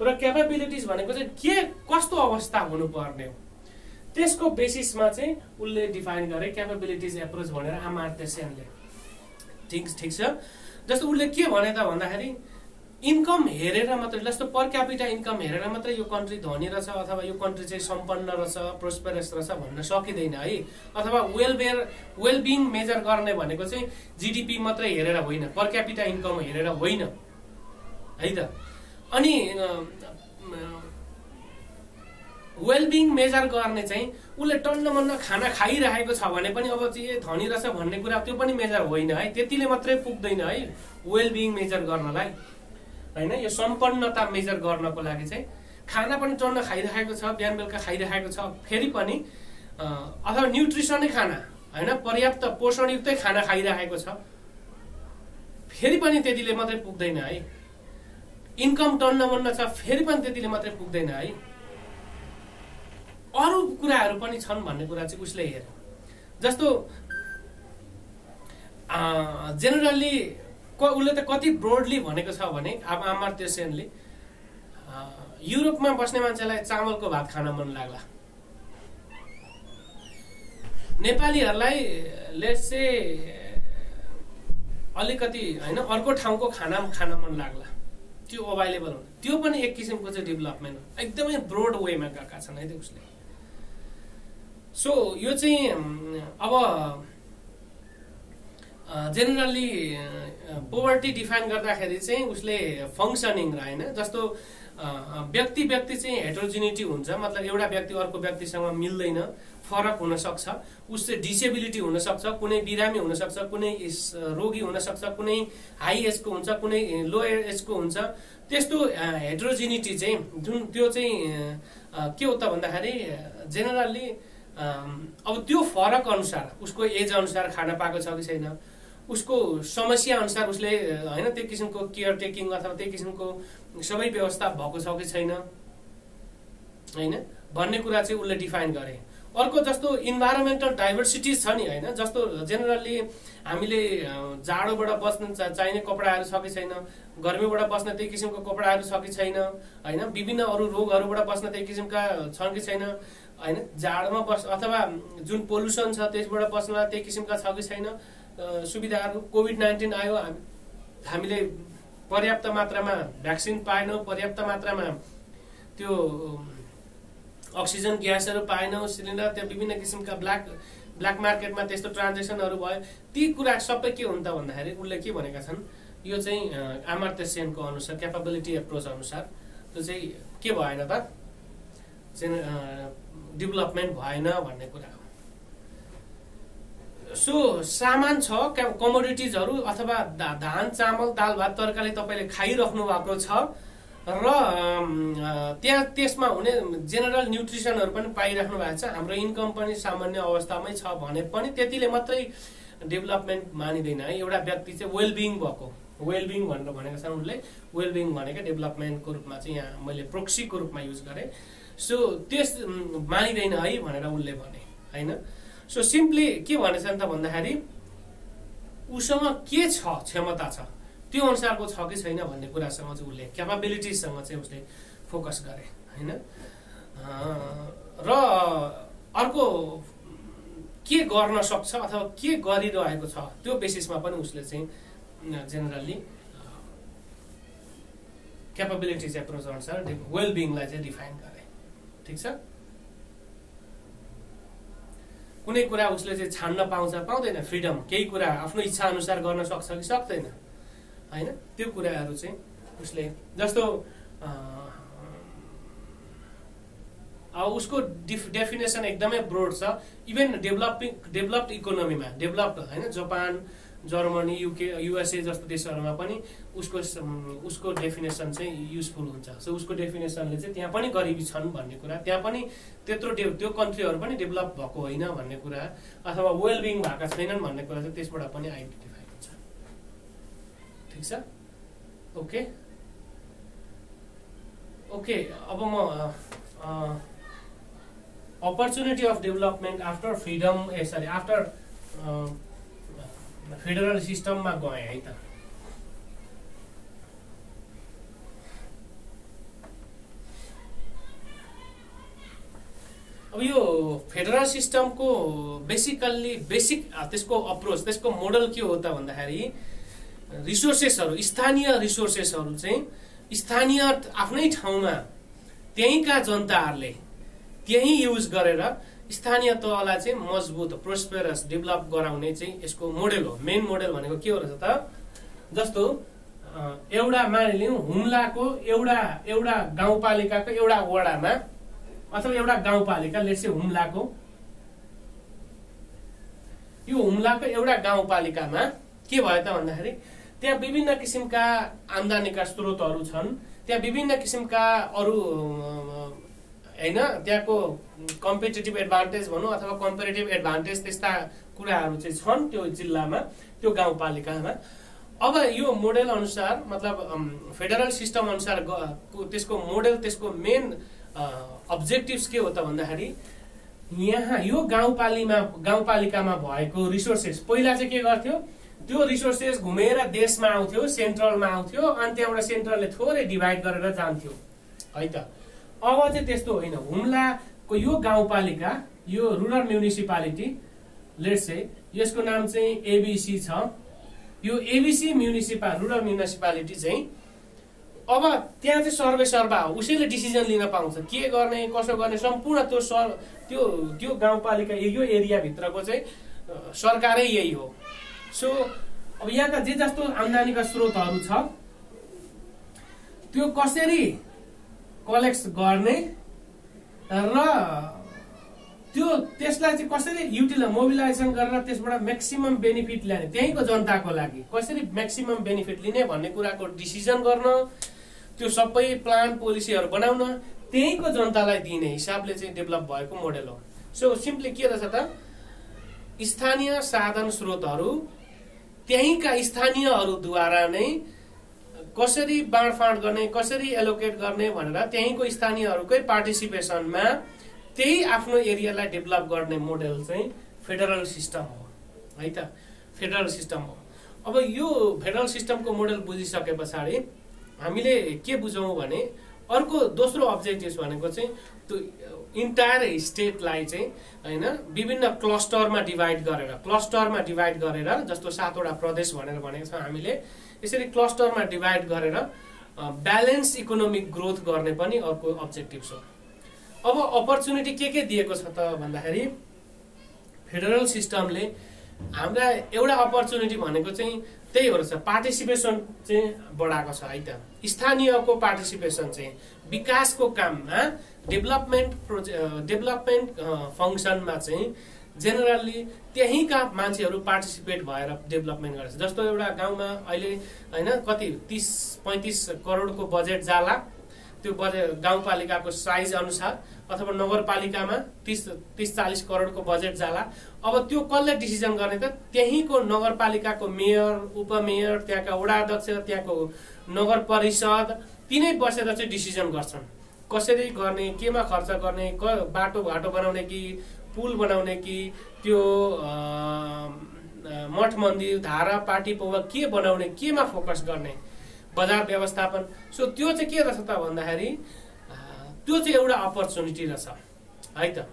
र क्यापेबिलिटिज भनेको चाहिँ के कस्तो अवस्था हुनुपर्ने हो? त्यसको बेसिसमा चाहिँ उसले डिफाइन गरे क्यापेबिलिटिज एप्रोच भनेर आमार्ते सेनले। ठिक ठिक छ? जस्तो उसले के भने त भन्दाखेरि इन्कम हेरेर मात्रै जस्तो पर क्यापिटा इन्कम हेरेर मात्रै यो कन्ट्री धनी रहेछ अथवा यो कन्ट्री चाहिँ सम्पन्न रहेछ प्रोस्पेरस रहेछ भन्न सकिँदैन है। अथवा वेलवेयर वेलबिङ मेजर गर्ने भनेको चाहिँ जिडिपी मात्रै हेरेर होइन पर क्यापिटा इन्कम हेरेर होइन। है त? अनि वेलबिङ मेजर गर्ने चाहिँ उसले टन्न मन्न खाना खाइरहेको छ भने पनि अब चाहिँ धनी रहेछ भन्ने कुरा त्यो पनि मेजर होइन है त्यतिले मात्रै पुग्दैन है वेलबिङ मेजर गर्नलाई। होइन? यो सम्पन्नता मेजर गर्नको लागि चाहिँ खाना पनि टन्न खाइरहेको छ बिहान बेलुका खाइरहेको छ फेरि पनि अथवा न्युट्रिसनै खाना होइन? पर्याप्त पोषणयुक्तै खाना खाइरहेको छ। फेरि पनि त्यतिले मात्रै पुग्दैन है। इन्कम टन्न मन्न छ फेरि पनि त्यतिले मात्रै पुग्दैन है। अरू कुराहरू पनि छन् भन्ने कुरा चाहिँ उसले हेऱ्यो जस्तो जेनरली उसले त कति ब्रोडली भनेको छ भने अब आमार्त्य सेनले युरोपमा बस्ने मान्छेलाई चामलको भात खान मन लाग्ला। नेपालीहरूलाई लेट्से अलिकति होइन अर्को ठाउँको खाना खान मन लाग्ला। त्यो अभाइलेबल हुन्छ त्यो पनि एक किसिमको चाहिँ डेभलपमेन्ट हो। एकदमै ब्रोड वेमा गएका छन् है उसले। सो यो चाहिँ अब जेनरली पोभर्टी डिफाइन गर्दाखेरि चाहिँ उसले फङ्सनिङ र होइन जस्तो व्यक्ति व्यक्ति चाहिँ हेट्रोजिनिटी हुन्छ। मतलब एउटा व्यक्ति अर्को व्यक्तिसँग मिल्दैन। फरक हुनसक्छ। उसले डिसेबिलिटी हुनसक्छ। कुनै बिरामी हुनसक्छ। कुनै रोगी हुनसक्छ। कुनै हाई एजको हुन्छ। कुनै लो एजको हुन्छ। त्यस्तो हेट्रोजिनिटी चाहिँ जुन त्यो चाहिँ के हो त भन्दाखेरि जेनरली अब त्यो फरक अनुसार उसको एज अनुसार खान पाएको छ कि छैन। उसको समस्या अनुसार उसले होइन त्यो किसिमको केयर टेकिङ अथवा त्यही किसिमको सबै व्यवस्था भएको छ कि छैन? होइन? भन्ने कुरा चाहिँ उसले डिफाइन गरे। अर्को जस्तो इन्भाइरोमेन्टल डाइभर्सिटिज छ नि होइन? जस्तो जेनरली हामीले जाडोबाट बस्न चाहिने कपडाहरू छ कि छैन? गर्मीबाट बस्न त्यही किसिमको कपडाहरू छ कि छैन? होइन? विभिन्न अरू रोगहरूबाट बस्न त्यही किसिमका छन् कि छैन? होइन? जाडोमा बस् अथवा जुन पोल्युसन छ त्यसबाट बस्नलाई त्यही किसिमका छ कि छैन? सुविधाहरू कोभिड नाइन्टिन आयो हामीले पर्याप्त मात्रामा भ्याक्सिन पाएनौँ पर्याप्त मात्रामा त्यो अक्सिजन ग्यासहरू पाएनौँ सिलिन्डर त्यहाँ विभिन्न किसिमका ब्ल्याक ब्ल्याक मार्केटमा त्यस्तो ट्रान्जेक्सनहरू भयो। ती कुरा सबै के हुन्छ भन्दाखेरि उसले के भनेका छन् यो चाहिँ आमार्त्य सेनको अनुसार क्यापाबिलिटी एप्रोच अनुसार त्यो चाहिँ के भएन त? डेभलपमेन्ट भएन भन्ने कुरा। सो सामान छ कमोडिटिजहरू अथवा धान चामल दाल भात तरकारी तपाईँले खाइराख्नु भएको छ। र त्यहाँ त्यसमा हुने जेनरल न्युट्रिसनहरू पनि पाइराख्नु भएको छ। हाम्रो इन्कम पनि सामान्य अवस्थामै छ भने पनि त्यतिले मात्रै डेभलपमेन्ट मानिँदैन है। एउटा व्यक्ति चाहिँ वेलबिङ भएको वेलबिङ भनेर भनेको छ उनले। वेलबिङ भनेको डेभलपमेन्टको रूपमा चाहिँ यहाँ मैले प्रोक्सीको रूपमा युज गरेँ। सो त्यस मानिँदैन है भनेर उसले भने होइन? सो सिम्पली के भनेछ नि त भन्दाखेरि उसँग के छ क्षमता छ? त्यो अनुसारको छ कि छैन भन्ने कुरासँग चाहिँ उसले क्यापाबिलिटिजसँग चाहिँ उसले फोकस गरे होइन? र अर्को के गर्न सक्छ अथवा के गरिरहेको छ त्यो बेसिसमा पनि उसले चाहिँ जेनरली क्यापाबिलिटिज एप्रोच अनुसार वेलबिङलाई चाहिँ डिफाइन गरे। ठिक छ? कुनै कुरा उसले चाहिँ छान्न पाउँछ पाउँदैन फ्रिडम केही कुरा आफ्नो इच्छा अनुसार गर्न सक्छ कि सक्दैन। होइन? त्यो कुराहरू चाहिँ उसले जस्तो अब उसको डिफ डेफिनेसन एकदमै ब्रोड छ। इभन डेभलपिङ डेभलप्ड इकोनोमीमा डेभलप्ड होइन? जापान जर्मनी युके युएसए जस्तो देशहरूमा पनि उसको उसको डेफिनेसन चाहिँ युजफुल हुन्छ। सो उसको डेफिनेसनले चाहिँ त्यहाँ पनि गरिबी छन् भन्ने कुरा। त्यहाँ पनि त्यत्रो डे त्यो कन्ट्रीहरू पनि डेभलप भएको होइन भन्ने कुरा। अथवा वेलबिङ भएका छैनन् भन्ने कुरा चाहिँ त्यसबाट पनि आइडेन्टिफाई हुन्छ। ठिक छ? ओके ओके अब म opportunity of development after freedom a sorry after federal सिस्टममा गएँ है त। अब यो फेडरल सिस्टमको बेसिकल्ली बेसिक त्यसको अप्रोच त्यसको मोडल के हो त भन्दाखेरि रिसोर्सेसहरू स्थानीय रिसोर्सेसहरू चाहिँ स्थानीय आफ्नै ठाउँमा त्यहीँका जनताहरूले त्यही युज गरेर स्थानीय तहलाई चाहिँ मजबुत प्रोस्पेरस डेभलप गराउने चाहिँ यसको मोडेल हो। मेन मोडेल भनेको के हो रहेछ त? जस्तो एउटा मानिलिउँ हुम्लाको एउटा एउटा गाउँपालिकाको एउटा वडामा अथवा एउटा गाउँपालिका लेट्से हुम्लाको यो हुम्लाको एउटा गाउँपालिकामा के भयो त भन्दाखेरि त्यहाँ विभिन्न किसिमका आम्दानीका स्रोतहरू छन् त्यहाँ विभिन्न किसिमका अरू होइन त्यहाँको कम्पिटेटिभ एडभान्टेज भनौँ अथवा कम्पेरिटिभ एडभान्टेज त्यस्ता कुराहरू चाहिँ छन् त्यो जिल्लामा त्यो गाउँपालिकामा। अब यो मोडेल अनुसार मतलब फेडरल सिस्टम अनुसार त्यसको मोडेल त्यसको मेन अब्जेक्टिभ्स के हो त भन्दाखेरि यहाँ यो गाउँपालिमा गाउँपालिकामा भएको रिसोर्सेस पहिला चाहिँ के गर्थ्यो त्यो रिसोर्सेस घुमेर देशमा आउँथ्यो सेन्ट्रलमा आउँथ्यो अनि त्यहाँबाट सेन्ट्रलले थोरै डिभाइड गरेर जान्थ्यो। है त? अब चाहिँ त्यस्तो होइन। हुम्लाको यो गाउँपालिका यो रुरल म्युनिसिपालिटी लेट्स से यसको नाम चाहिँ एबिसी छ। यो एबिसी म्युनिसिपा रुरल म्युनिसिपालिटी चाहिँ अब त्यहाँ चाहिँ सर्वे सर्वा हो उसैले डिसिजन लिन पाउँछ। के गर्ने कसो गर्ने सम्पूर्ण त्यो सर त्यो त्यो गाउँपालिका यो एरियाभित्रको चाहिँ सरकारै यही हो। सो अब यहाँका जे जस्तो आम्दानीका स्रोतहरू छ त्यो कसरी कलेक्ट गर्ने र त्यो त्यसलाई चाहिँ कसरी युटिलाइज मोबिलाइजेसन गरेर त्यसबाट म्याक्सिमम बेनिफिट ल्याउने त्यहीँको जनताको लागि। कसरी म्याक्सिमम बेनिफिट लिने भन्ने कुराको डिसिजन गर्न त्यो सबै प्लान पोलिसीहरू बनाउन त्यहीँको जनतालाई दिने हिसाबले चाहिँ डेभलप भएको मोडेल हो। सो सिम्पली के रहेछ त? स्थानीय साधन स्रोतहरू त्यहीँका स्थानीयहरूद्वारा नै कसरी बाँडफाँड गर्ने कसरी एलोकेट गर्ने भनेर त्यहीँको स्थानीयहरूकै पार्टिसिपेसनमा त्यही आफ्नो एरियालाई डेभलप गर्ने मोडेल चाहिँ फेडरल सिस्टम हो। है त? फेडरल सिस्टम हो। अब यो फेडरल सिस्टमको मोडेल बुझिसके पछाडि हामीले के बुझौँ भने अर्को दोस्रो अब्जेक्टिभ भनेको चाहिँ त्यो इन्टायर स्टेटलाई चाहिँ होइन विभिन्न क्लस्टरमा डिभाइड गरेर क्लस्टरमा डिभाइड गरेर जस्तो सातवटा प्रदेश भनेर भनेको छौँ हामीले यसरी क्लस्टरमा डिभाइड गरेर ब्यालेन्स इकोनोमिक ग्रोथ गर्ने पनि अर्को अब्जेक्टिभ हो। अब अपर्च्युनिटी के के दिएको छ त भन्दाखेरि फेडरल सिस्टमले हाम्रा एउटा अपर्च्युनिटी भनेको चाहिँ त्यही हो रहेछ पार्टिसिपेसन चाहिँ बढाएको छ है त। स्थानीयको पार्टिसिपेसन चाहिँ विकासको काममा डेभलपमेन्ट प्रोजे डेभलपमेन्ट फङ्सनमा चाहिँ जेनरल्ली त्यहीँका मान्छेहरू पार्टिसिपेट भएर डेभलपमेन्ट गर्छ। जस्तो एउटा गाउँमा अहिले होइन कति तिस पैँतिस करोडको बजेट जाला त्यो बजेट गाउँपालिकाको साइज अनुसार अथवा नगरपालिकामा तिस तिस चालिस करोडको बजेट जाला। अब त्यो कसले डिसिजन गर्ने त? त्यहीँको नगरपालिकाको मेयर उपमेयर त्यहाँका वडा अध्यक्ष त्यहाँको नगर परिषद तिनै बसेर चाहिँ डिसिजन गर्छन्। कसरी गर्ने केमा खर्च गर्ने क बाटो घाटो बनाउने कि पुल बनाउने कि त्यो मठ मन्दिर धारा पार्टी पौवा के बनाउने केमा फोकस गर्ने? बजार व्यवस्थापन। सो त्यो चाहिँ के रहेछ त भन्दाखेरि त्यो चाहिँ एउटा अपर्च्युनिटी रहेछ। है त?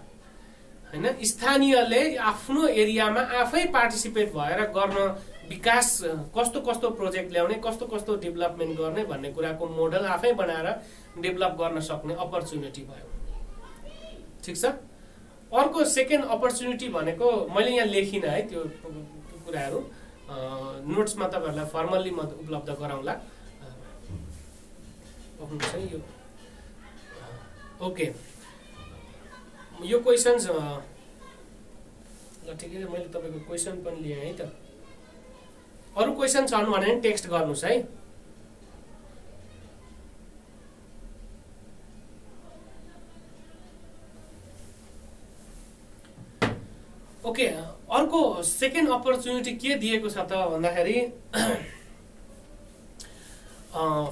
होइन? स्थानीयले आफ्नो एरियामा आफै पार्टिसिपेट भएर गर्न विकास कस्तो कस्तो प्रोजेक्ट ल्याउने कस्तो कस्तो डेभलपमेन्ट गर्ने भन्ने कुराको मोडल आफै बनाएर डेभलप गर्न सक्ने अपर्च्युनिटी भयो। ठिक छ? अर्को सेकेन्ड अपर्च्युनिटी भनेको मैले यहाँ लेखिनँ है त्यो कुराहरू। नोट्समा तपाईँहरूलाई फर्मल्ली म उपलब्ध गराउँला। यो ओके। यो क्वेसन्स ल ठिकै छ मैले तपाईँको क्वेसन पनि लिएँ है त। अरू क्वेसन छन् भने टेक्स्ट गर्नुहोस् है। ओके अर्को सेकेन्ड अपर्च्युनिटी के दिएको छ त भन्दाखेरि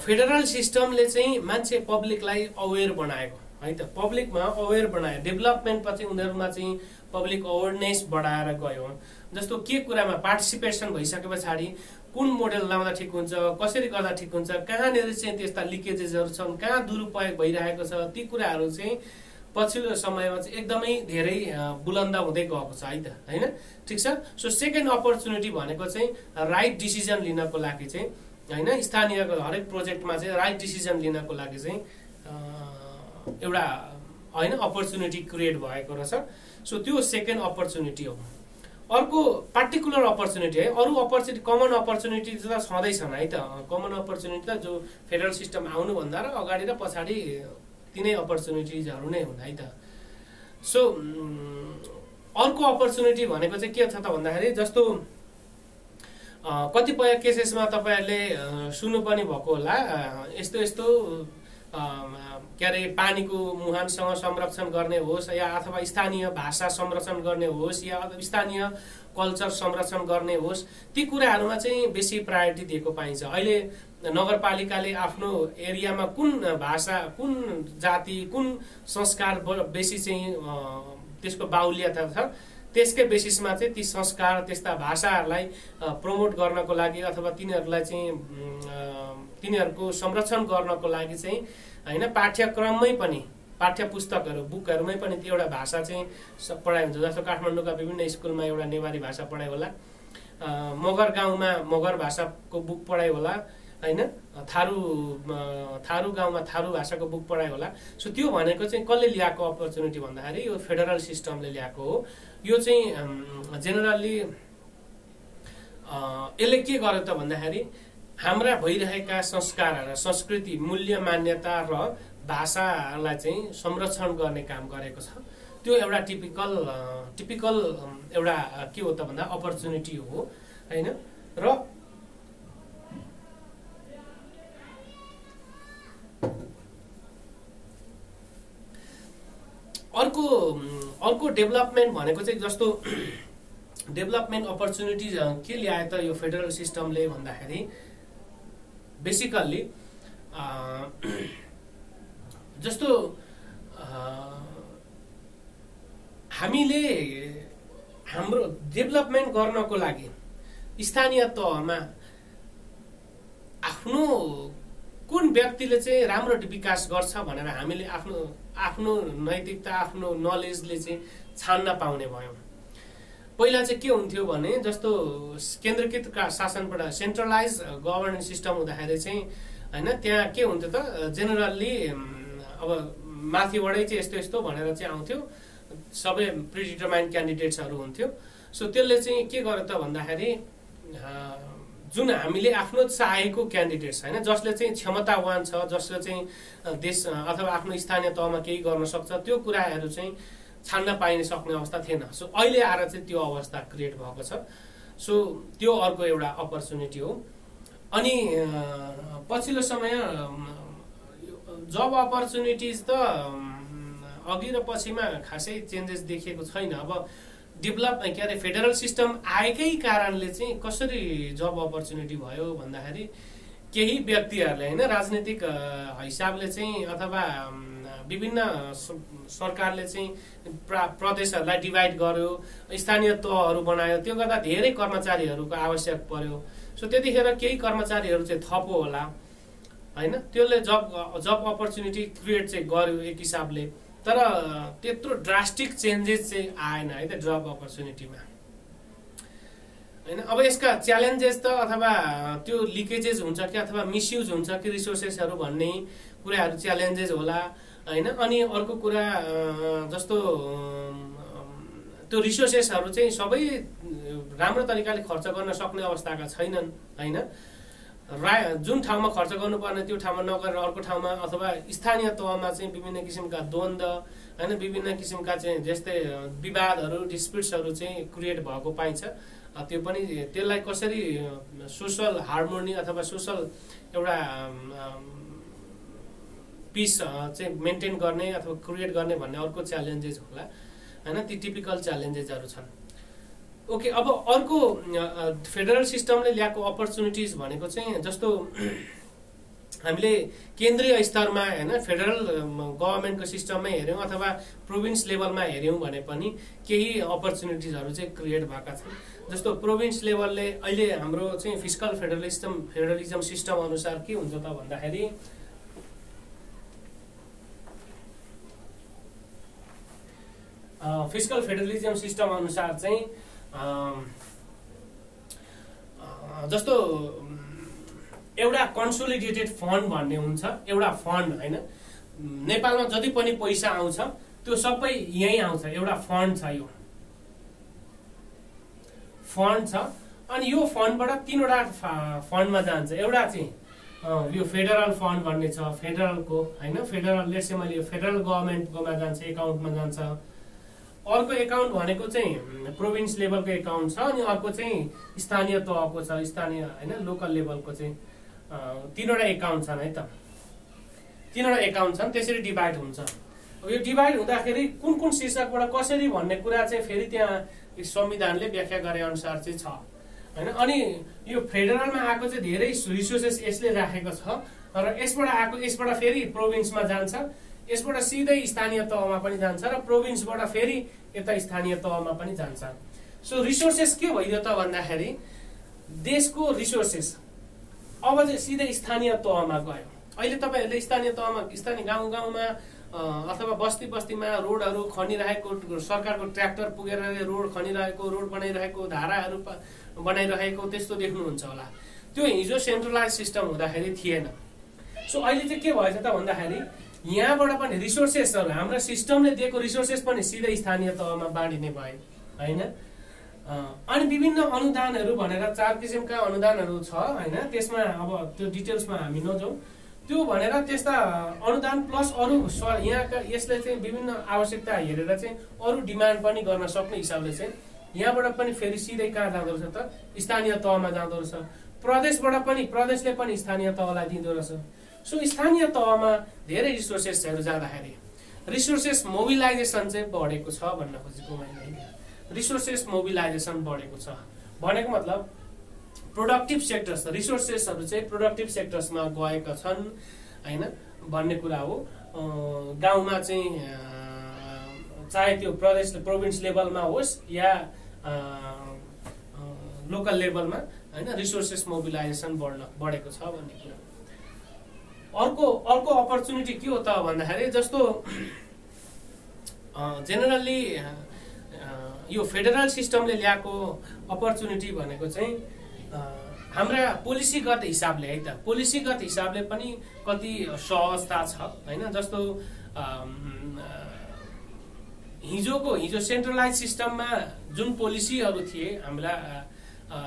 फेडरल सिस्टमले चाहिँ मान्छे पब्लिकलाई अवेर बनाएको। है त पब्लिकमा अवेर बनायो। डेभलपमेन्टपछि उनीहरूमा चाहिँ पब्लिक अवेरनेस बढाएर गयो। जस्तो के कुरामा पार्टिसिपेसन भइसके पछाडि कुन मोडल लाउँदा ठिक हुन्छ कसरी गर्दा ठिक हुन्छ कहाँनिर चाहिँ त्यस्ता लिकेजेसहरू छन् कहाँ दुरुपयोग भइरहेको छ ती कुराहरू चाहिँ पछिल्लो समयमा चाहिँ एकदमै धेरै बुलन्द हुँदै गएको छ है त होइन? ठिक छ? सो सेकेन्ड अपर्च्युनिटी भनेको चाहिँ राइट डिसिजन लिनको लागि चाहिँ होइन? स्थानीय हरेक प्रोजेक्टमा चाहिँ राइट डिसिजन लिनको लागि चाहिँ एउटा होइन अपर्च्युनिटी क्रिएट भएको रहेछ। सो त्यो सेकेन्ड अपर्च्युनिटी हो। अर्को पार्टिकुलर अपर्च्युनिटी है। अरू अपर्च्युनिटी कमन अपर्च्युनिटी त छँदैछन् है त। कमन अपर्च्युनिटी त जो फेडरल सिस्टम आउनुभन्दा र अगाडि र पछाडि तिनै अपर्च्युनिटिजहरू नै हुन् है त। सो अर्को अपर्च्युनिटी भनेको चाहिँ के छ त भन्दाखेरि जस्तो कतिपय केसेसमा तपाईँहरूले सुन्नु पनि भएको होला। यस्तो यस्तो के अरे पानीको मुहानसँग संरक्षण गर्ने होस् या अथवा स्थानीय भाषा संरक्षण गर्ने होस् या स्थानीय कल्चर संरक्षण गर्ने होस् ती कुराहरूमा चाहिँ बेसी प्रायोरिटी दिएको पाइन्छ। अहिले नगरपालिकाले आफ्नो एरियामा कुन भाषा कुन जाति कुन संस्कार बेसी चाहिँ त्यसको बाहुल्यता छ त्यसकै बेसिसमा चाहिँ ती संस्कार त्यस्ता भाषाहरूलाई प्रमोट गर्नको लागि अथवा तिनीहरूलाई चाहिँ तिनीहरूको संरक्षण गर्नको लागि चाहिँ होइन पाठ्यक्रममै पनि पाठ्य पुस्तकहरू बुकहरूमै पनि त्यो एउटा भाषा चाहिँ पढाइ हुन्छ। जस्तो काठमाडौँका विभिन्न स्कुलमा एउटा नेवारी भाषा पढाइ होला मगर गाउँमा मगर भाषाको बुक पढाइ होला होइन थारू थारू गाउँमा थारू भाषाको बुक पढाइ होला। सो त्यो भनेको चाहिँ कसले ल्याएको अपर्च्युनिटी भन्दाखेरि यो फेडरल सिस्टमले ल्याएको हो। यो चाहिँ जेनरल्ली यसले के गर्यो त भन्दाखेरि हाम्रा भइरहेका संस्कार संस्कृति मूल्य मान्यता र भाषालाई चाहिँ संरक्षण गर्ने काम गरेको छ। त्यो एउटा टिपिकल टिपिकल एउटा के हो त भन्दा अपर्च्युनिटी हो होइन? र अर्को अर्को डेभलपमेन्ट भनेको चाहिँ जस्तो डेभलपमेन्ट अपर्च्युनिटिज के ल्यायो त यो फेडरल सिस्टमले भन्दाखेरि बेसिकल्ली जस्तो हामीले हाम्रो डेभलपमेन्ट गर्नको लागि स्थानीय तहमा आफ्नो कुन व्यक्तिले चाहिँ राम्रो विकास गर्छ भनेर हामीले आफ्नो आफ्नो नैतिकता आफ्नो नलेजले चाहिँ छान्न पाउने भयौँ। पहिला चाहिँ के हुन्थ्यो भने जस्तो केन्द्रीकृत शासनबाट सेन्ट्रलाइज गभर्नेन्स सिस्टम हुँदाखेरि चाहिँ होइन त्यहाँ के हुन्थ्यो त जेनरल्ली अब माथिबाटै चाहिँ यस्तो यस्तो भनेर चाहिँ आउँथ्यो। सबै प्रिडिटरमाइन्ड क्यान्डिडेट्सहरू हुन्थ्यो। सो त्यसले चाहिँ के गर्यो त भन्दाखेरि जुन हामीले आफ्नो चाहेको क्यान्डिडेट्स होइन जसले चाहिँ क्षमतावान छ जसले चाहिँ देश अथवा आफ्नो स्थानीय तहमा केही गर्न सक्छ त्यो कुराहरू चाहिँ छान्न पाइने सक्ने अवस्था थिएन। सो अहिले आएर चाहिँ त्यो अवस्था क्रिएट भएको छ। सो त्यो अर्को एउटा अपर्च्युनिटी हो। अनि पछिल्लो समय जब अपर्च्युनिटिज त अघि र पछिमा खासै चेन्जेस देखिएको छैन। अब डेभलप के अरे फेडरल सिस्टम आएकै कारणले चाहिँ कसरी जब अपर्च्युनिटी भयो भन्दाखेरि केही व्यक्तिहरूले होइन राजनीतिक हिसाबले चाहिँ अथवा विभिन्न सरकारले चाहिँ प्रा प्रदेशहरूलाई डिभाइड गर्यो स्थानीय तहहरू बनायो त्यो गर्दा धेरै कर्मचारीहरूको आवश्यक पर्यो। सो त्यतिखेर केही कर्मचारीहरू चाहिँ थपो होला होइन? त्यसले जब जब अपर्च्युनिटी क्रिएट चाहिँ गर्यो एक हिसाबले तर त्यत्रो ड्रास्टिक चेन्जेस चाहिँ आएन है त जब अपर्च्युनिटीमा होइन? अब यसका च्यालेन्जेस त अथवा त्यो लिकेजेस हुन्छ कि अथवा मिसयुज हुन्छ कि रिसोर्सेसहरू भन्ने कुराहरू च्यालेन्जेस होला। होइन? अनि अर्को कुरा जस्तो त्यो रिसोर्सेसहरू चाहिँ सबै राम्रो तरिकाले खर्च गर्न सक्ने अवस्थाका छैनन् होइन? रा जुन ठाउँमा खर्च गर्नुपर्ने त्यो ठाउँमा नगरेर अर्को ठाउँमा अथवा स्थानीय तहमा चाहिँ विभिन्न किसिमका द्वन्द्व होइन? विभिन्न किसिमका चाहिँ जस्तै विवादहरू डिस्प्युट्सहरू चाहिँ क्रिएट भएको पाइन्छ। त्यो पनि त्यसलाई कसरी सोसल हार्मोनी अथवा सोसल एउटा पिस चाहिँ मेन्टेन गर्ने अथवा क्रिएट गर्ने भन्ने अर्को च्यालेन्जेस होला होइन? ती टिपिकल च्यालेन्जेसहरू छन्। ओके अब अर्को फेडरल सिस्टमले ल्याएको अपर्च्युनिटिज भनेको चाहिँ जस्तो हामीले केन्द्रीय स्तरमा होइन फेडरल गभर्मेन्टको सिस्टममै हेऱ्यौँ अथवा प्रोभिन्स लेभलमा हेऱ्यौँ भने पनि केही अपर्च्युनिटिजहरू चाहिँ क्रिएट भएका छन्। जस्तो प्रोभिन्स लेभलले अहिले हाम्रो चाहिँ फिजिकल फेडरलिजम फेडरलिजम सिस्टम अनुसार के हुन्छ त भन्दाखेरि फिजिकल फेडरलिजम सिस्टम अनुसार चाहिँ जस्तो एउटा कन्सोलिडेटेड फन्ड भन्ने हुन्छ एउटा फन्ड होइन? नेपालमा जति पनि पैसा आउँछ त्यो सबै यहीँ आउँछ एउटा फन्ड छ यो। फन्ड छ अनि यो फन्डबाट तिनवटा फन्डमा जान्छ। एउटा चाहिँ यो फेडरल फन्ड भन्ने छ फेडरलको होइन? फेडरल लेट्से मैले फेडरल गभर्मेन्टकोमा जान्छ एकाउन्टमा जान्छ। अर्को एकाउन्ट भनेको चाहिँ प्रोभिन्स लेभलको एकाउन्ट छ अनि अर्को चाहिँ स्थानीय तहको छ स्थानीय होइन लोकल लेभलको चाहिँ तिनवटा एकाउन्ट छन् है त। तिनवटा एकाउन्ट छन् त्यसरी डिभाइड हुन्छ। यो डिभाइड हुँदाखेरि कुन कुन शीर्षकबाट कसरी भन्ने कुरा चाहिँ फेरि त्यहाँ संविधानले व्याख्या गरे अनुसार चाहिँ छ। होइन अनि यो फेडरलमा आएको चाहिँ धेरै रिसोर्सेस यसले राखेको छ र यसबाट आएको यसबाट फेरि प्रोभिन्समा जान्छ। यसबाट सिधै स्थानीय तहमा पनि जान्छ र प्रोभिन्सबाट फेरि यता स्थानीय तहमा पनि जान्छ। सो रिसोर्सेस के भइदियो त भन्दाखेरि देशको रिसोर्सेस अब चाहिँ सिधै स्थानीय तहमा गयो। अहिले तपाईँहरूले स्थानीय तहमा स्थानीय गाउँ गाउँमा अथवा बस्ती बस्तीमा रोडहरू खनिरहेको सरकारको ट्र्याक्टर पुगेर रोड खनिरहेको रोड बनाइरहेको धाराहरू बनाइरहेको त्यस्तो देख्नुहुन्छ होला। त्यो हिजो सेन्ट्रलाइज सिस्टम हुँदाखेरि थिएन। सो अहिले चाहिँ के भएछ त भन्दाखेरि यहाँबाट पनि रिसोर्सेसहरू हाम्रो सिस्टमले दिएको रिसोर्सेस पनि सिधै स्थानीय तहमा बाँडिने भए होइन? अनि विभिन्न अनुदानहरू भनेर चार किसिमका अनुदानहरू छ होइन? त्यसमा अब त्यो डिटेल्समा हामी नजाउँ। त्यो भनेर त्यस्ता अनुदान प्लस अरू यहाँका यसले चाहिँ विभिन्न आवश्यकता हेरेर चाहिँ अरू डिमान्ड पनि गर्न सक्ने हिसाबले चाहिँ यहाँबाट पनि फेरि सिधै कहाँ जाँदो रहेछ त? स्थानीय तहमा जाँदो रहेछ। प्रदेशबाट पनि प्रदेशले पनि स्थानीय तहलाई दिँदो रहेछ। सो स्थानीय तहमा धेरै रिसोर्सेसहरू जाँदाखेरि रिसोर्सेस मोबिलाइजेसन चाहिँ बढेको छ भन्न खोजेको मैले रिसोर्सेस मोबिलाइजेसन बढेको छ। भनेको मतलब प्रोडक्टिभ सेक्टर्स रिसोर्सेसहरू चाहिँ प्रोडक्टिभ सेक्टर्समा गएका छन् होइन? भन्ने कुरा हो। गाउँमा चाहिँ चाहे त्यो प्रदेश प्रोभिन्स लेभलमा होस् या लोकल लेभलमा होइन? रिसोर्सेस मोबिलाइजेसन बढ्न बढेको छ भन्ने कुरा। अर्को अर्को अपर्च्युनिटी के हो त भन्दाखेरि जस्तो जेनरल्ली यो फेडरल सिस्टमले ल्याएको अपर्च्युनिटी भनेको चाहिँ हाम्रा पोलिसीगत हिसाबले है त। पोलिसीगत हिसाबले पनि कति सहजता छ होइन? जस्तो हिजोको हिजो सेन्ट्रलाइज सिस्टममा जुन पोलिसीहरू थिए हाम्रा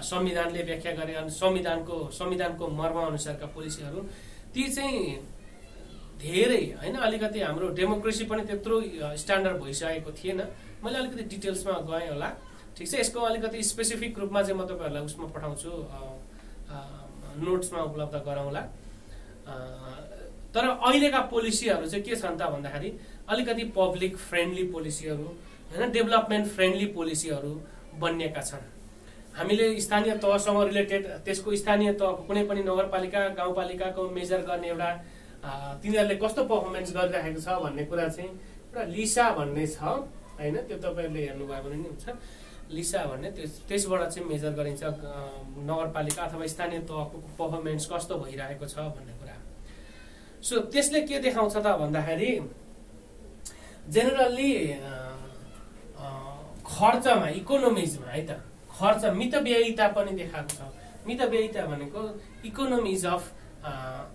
संविधानले व्याख्या गरे संविधानको संविधानको मर्म अनुसारका पोलिसीहरू ती चाहिँ धेरै होइन अलिकति हाम्रो डेमोक्रेसी पनि त्यत्रो स्ट्यान्डर्ड भइसकेको थिएन। मैले अलिकति डिटेल्समा गएँ होला। ठिक छ यसको अलिकति स्पेसिफिक रूपमा चाहिँ म तपाईँहरूलाई उसमा पठाउँछु नोट्समा उपलब्ध गराउँला तर अहिलेका पोलिसीहरू चाहिँ के छन् त भन्दाखेरि अलिकति पब्लिक फ्रेन्डली पोलिसीहरू होइन डेभलपमेन्ट फ्रेन्डली पोलिसीहरू बनिएका छन्। हामीले स्थानीय तहसँग रिलेटेड त्यसको स्थानीय तहको कुनै पनि नगरपालिका गाउँपालिकाको मेजर गर्ने एउटा तिनीहरूले कस्तो पर्फर्मेन्स गरिराखेको छ भन्ने कुरा चाहिँ एउटा लिसा भन्ने छ होइन? त्यो तपाईँहरूले हेर्नुभयो भने नि हुन्छ। लिसा भन्ने त्यस त्यसबाट चाहिँ मेजर गरिन्छ नगरपालिका अथवा स्थानीय तहको पर्फर्मेन्स कस्तो भइरहेको छ भन्ने कुरा। सो त्यसले के देखाउँछ त भन्दाखेरि जेनरल्ली खर्चमा इकोनोमिजमा है त? खर्च मितव्ययिता पनि देखाएको छ। मितव्ययिता भनेको इकोनोमिज अफ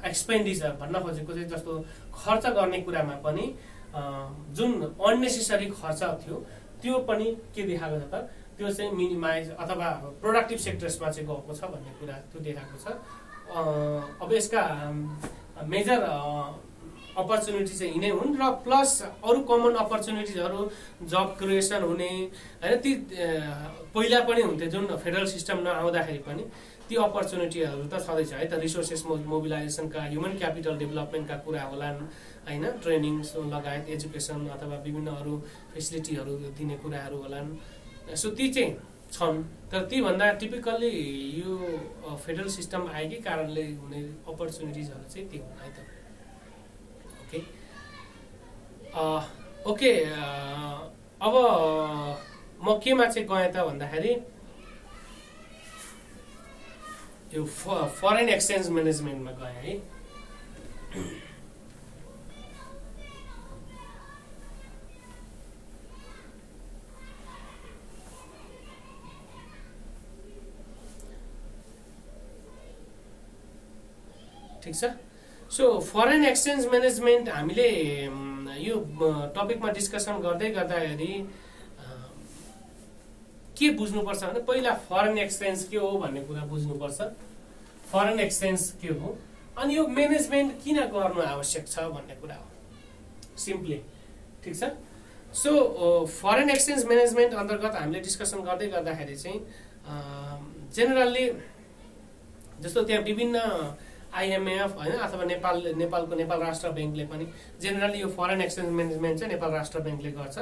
एक्सपेन्डिचर भन्न खोजेको चाहिँ जस्तो खर्च गर्ने कुरामा पनि जुन अन्नेसेसरी खर्च थियो त्यो पनि के देखाएको छ त? त्यो चाहिँ मिनिमाइज अथवा प्रोडक्टिभ सेक्टर्समा चाहिँ गएको छ भन्ने कुरा त्यो देखाएको छ। अब यसका मेजर अपर्च्युनिटी चाहिँ यिनै हुन् र प्लस अरू कमन अपर्च्युनिटिजहरू जब क्रिएसन हुने होइन ती पहिला पनि हुन्थ्यो जुन फेडरल सिस्टम नआउँदाखेरि पनि ती अपर्च्युनिटीहरू त छँदैछ है त। रिसोर्सेस मोबिलाइजेसनका ह्युमन क्यापिटल डेभलपमेन्टका कुरा होलान् होइन ट्रेनिङ लगायत एजुकेसन अथवा विभिन्न अरू फेसिलिटीहरू दिने कुराहरू होलान्। सो ती चाहिँ छन्। तर तीभन्दा टिपिकल्ली यो फेडरल सिस्टम आएकै कारणले हुने अपर्च्युनिटिजहरू चाहिँ त्यो हुन् है त ओके ओके अब म केमा चाहिँ गएँ त भन्दाखेरि यो फरेन एक्सचेन्ज म्यानेजमेन्टमा गएँ है। ठिक छ? सो फरेन एक्सचेन्ज म्यानेजमेन्ट हामीले यो टपिकमा डिस्कसन गर्दै गर्दाखेरि के बुझ्नुपर्छ भने पहिला फरेन एक्सचेन्ज के हो भन्ने कुरा बुझ्नुपर्छ। फरेन एक्सचेन्ज के हो? अनि यो म्यानेजमेन्ट किन गर्नु आवश्यक छ भन्ने कुरा हो। सिम्पली ठिक छ? सो फरेन एक्सचेन्ज म्यानेजमेन्ट अन्तर्गत हामीले डिस्कसन गर्दै गर्दाखेरि चाहिँ जेनरल्ली जस्तो त्यहाँ विभिन्न आइएमएफ होइन अथवा नेपाल नेपालको नेपाल राष्ट्र ब्याङ्कले पनि जेनरली यो फरेन एक्सचेन्ज म्यानेजमेन्ट चाहिँ नेपाल राष्ट्र ब्याङ्कले गर्छ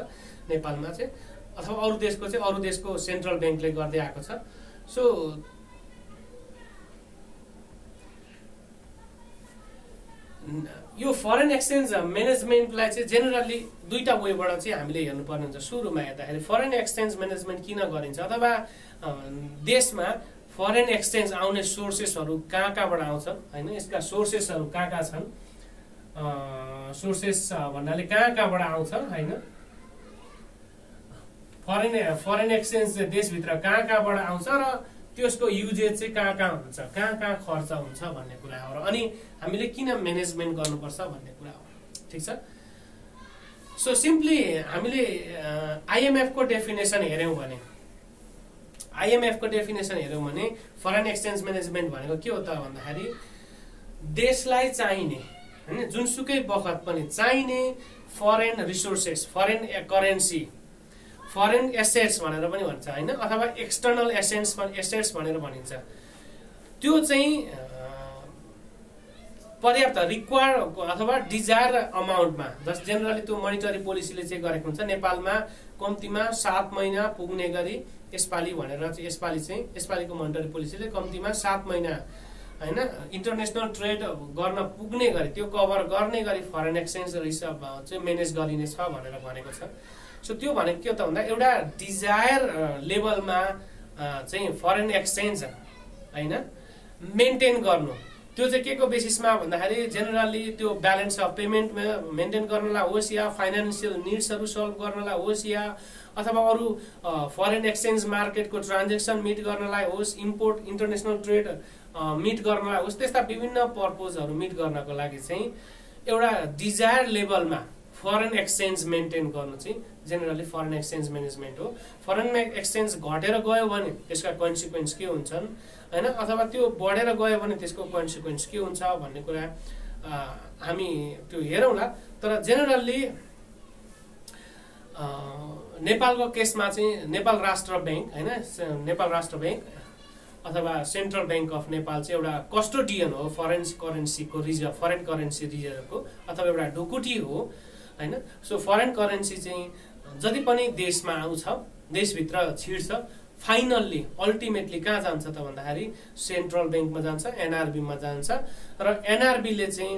नेपालमा चाहिँ। अथवा अरू देशको चाहिँ अरू देशको सेन्ट्रल ब्याङ्कले गर्दै आएको छ। सो यो फरेन एक्सचेन्ज म्यानेजमेन्टलाई चाहिँ जेनरली दुईवटा वेबाट चाहिँ हामीले हेर्नुपर्ने हुन्छ। सुरुमा हेर्दाखेरि फरेन एक्सचेन्ज म्यानेजमेन्ट किन गरिन्छ? अथवा देशमा फरेन एक्सचेन्ज आउने सोर्सेसहरू कहाँ कहाँबाट आउँछ? होइन यसका सोर्सेसहरू कहाँ कहाँ छन्? सोर्सेस भन्नाले कहाँ कहाँबाट आउँछ? होइन? फरेन फरेन एक्सचेन्ज देशभित्र कहाँ कहाँबाट आउँछ र त्यसको युजेज चाहिँ कहाँ कहाँ हुन्छ? कहाँ कहाँ खर्च हुन्छ भन्ने कुरा हो र अनि हामीले किन म्यानेजमेन्ट गर्नुपर्छ भन्ने कुरा हो? ठिक छ? सो सिम्पली हामीले आइएमएफको डेफिनेसन हेऱ्यौँ भने आइएमएफको डेफिनेसन हेऱ्यौँ भने फरेन एक्सचेन्ज म्यानेजमेन्ट भनेको के हो त भन्दाखेरि देशलाई चाहिने होइन जुनसुकै बखत पनि चाहिने foreign resources foreign currency foreign assets भनेर पनि भन्छ होइन अथवा एक्सटर्नल एसेन्स एसेट्स भनेर भनिन्छ। त्यो चाहिँ पर्याप्त रिक्वायर अथवा डिजायर अमाउन्टमा जस जेनरली त्यो मोनिटरी पोलिसीले चाहिँ गरेको हुन्छ। नेपालमा कम्तीमा सात महिना पुग्ने गरी यसपालि भनेर चाहिँ यसपालि चाहिँ यसपालिको मोनिटरी पोलिसीले कम्तीमा सात महिना होइन इन्टरनेसनल ट्रेड गर्न पुग्ने गरी त्यो कभर गर्ने गरी फरेन एक्सचेन्ज रिसर्भ चाहिँ म्यानेज गरिनेछ भनेर भनेको छ। सो त्यो भनेको के त भन्दा एउटा डिजायर लेभलमा चाहिँ फरेन एक्सचेन्ज होइन मेन्टेन गर्नु। त्यो चाहिँ के को बेसिसमा भन्दाखेरि जेनरली त्यो ब्यालेन्स अफ पेमेन्ट मेन्टेन गर्नलाई होस् या फाइनेन्सियल निड्सहरू सल्भ गर्नलाई होस् या अथवा अरू फरेन एक्सचेन्ज मार्केटको ट्रान्जेक्सन मिट गर्नलाई होस् इम्पोर्ट इन्टरनेसनल ट्रेड मिट गर्नलाई होस् त्यस्ता विभिन्न पर्पोजहरू मिट गर्नको लागि चाहिँ एउटा डिजायर लेभलमा फरेन एक्सचेन्ज मेन्टेन गर्नु चाहिँ जेनरली फरेन एक्सचेन्ज म्यानेजमेन्ट हो। फरेन एक्सचेन्ज घटेर गयो भने त्यसका कन्सिक्वेन्स के हुन्छन्? होइन? अथवा त्यो बढेर गयो भने त्यसको कन्सिक्वेन्स के हुन्छ भन्ने कुरा हामी त्यो हेरौँला। तर जेनरल्ली नेपालको केसमा चाहिँ नेपाल राष्ट्र ब्याङ्क होइन? नेपाल राष्ट्र ब्याङ्क अथवा सेन्ट्रल ब्याङ्क अफ नेपाल चाहिँ एउटा कस्टोडियन हो फरेन करेन्सीको रिजर्भ फरेन करेन्सी रिजर्भको अथवा एउटा ढुकुटी हो होइन? सो फरेन करेन्सी चाहिँ जति पनि देशमा आउँछ देशभित्र छिर्छ फाइनल्ली अल्टिमेटली कहाँ जान्छ त भन्दाखेरि सेन्ट्रल ब्याङ्कमा जान्छ एनआरबीमा जान्छ र एनआरबीले चाहिँ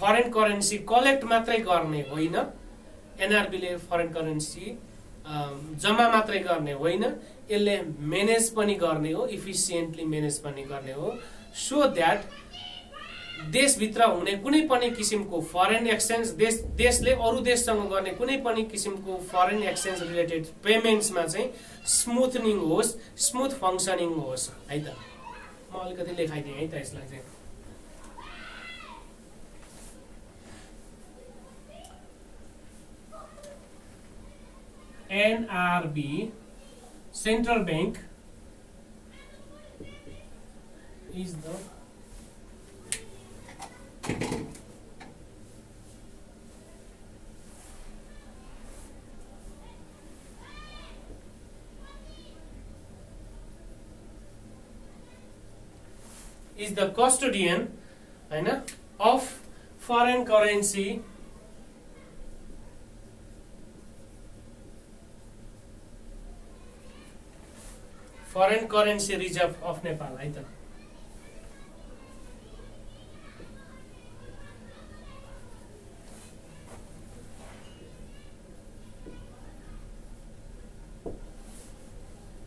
फरेन करेन्सी कलेक्ट मात्रै गर्ने होइन। एनआरबीले फरेन करेन्सी जम्मा मात्रै गर्ने होइन यसले म्यानेज पनि गर्ने हो इफिसियन्टली म्यानेज पनि गर्ने हो। सो द्याट देशभित्र हुने कुनै पनि किसिमको फरेन एक्सचेन्ज देश देशले अरू देशसँग गर्ने कुनै पनि किसिमको फरेन एक्सचेन्ज रिलेटेड पेमेन्ट्समा चाहिँ स्मुथनिङ होस् स्मुथ फङ्सनिङ होस् है त? म अलिकति लेखाइदिएँ है त यसलाई चाहिँ। NRB central bank is the is the custodian of foreign currency foreign currency reserve of Nepal है त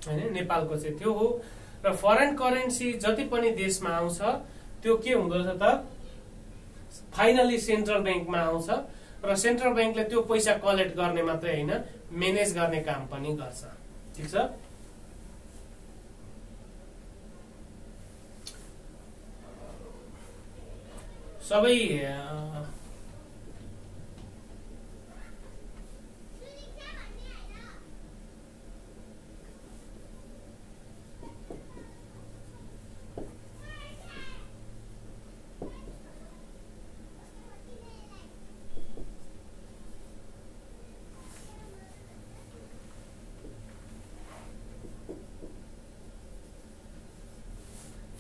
होइन नेपालको चाहिँ त्यो हो। र फरेन करेन्सी जति पनि देशमा आउँछ त्यो के हुँदो रहेछ त? फाइनली सेन्ट्रल ब्याङ्कमा आउँछ। र सेन्ट्रल ब्याङ्कले त्यो पैसा कलेक्ट गर्ने मात्रै होइन म्यानेज गर्ने काम पनि गर्छ। ठिक छ? सबै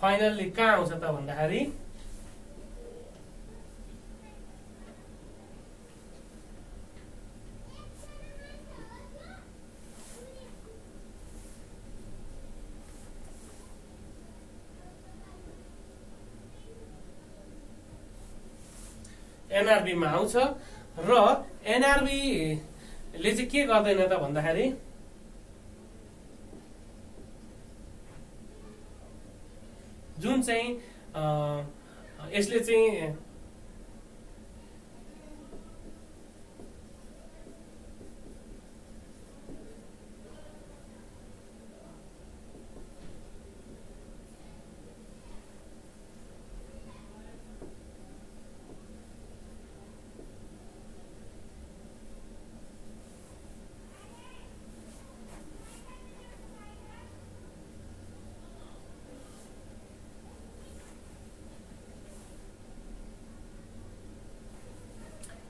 फाइनल्ली कहाँ आउँछ त भन्दाखेरि। एनआरबीमा आउँछ र एनआरबीले चाहिँ के गर्दैन त भन्दाखेरि जुन चाहिँ यसले चाहिँ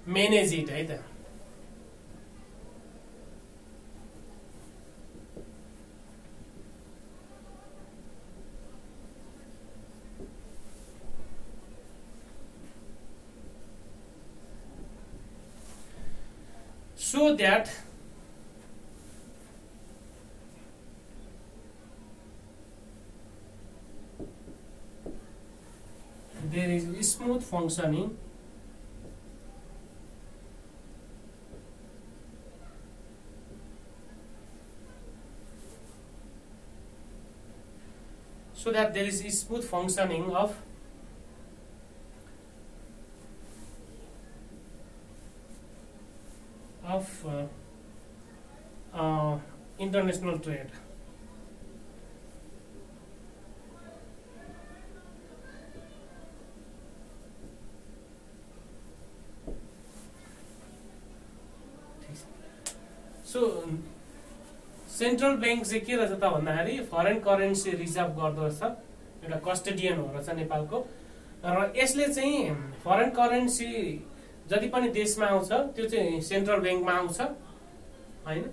manage it either, so that there is smooth functioning so that there is a smooth functioning of of uh, uh, international trade. Central bank चाहिँ के रहेछ त भन्दाखेरि फरेन करेन्सी रिजर्भ गर्दो रहेछ। एउटा कस्टेडियन हो रहेछ नेपालको। र यसले चाहिँ फरेन करेन्सी जति पनि देशमा आउँछ त्यो चाहिँ सेन्ट्रल ब्याङ्कमा आउँछ होइन?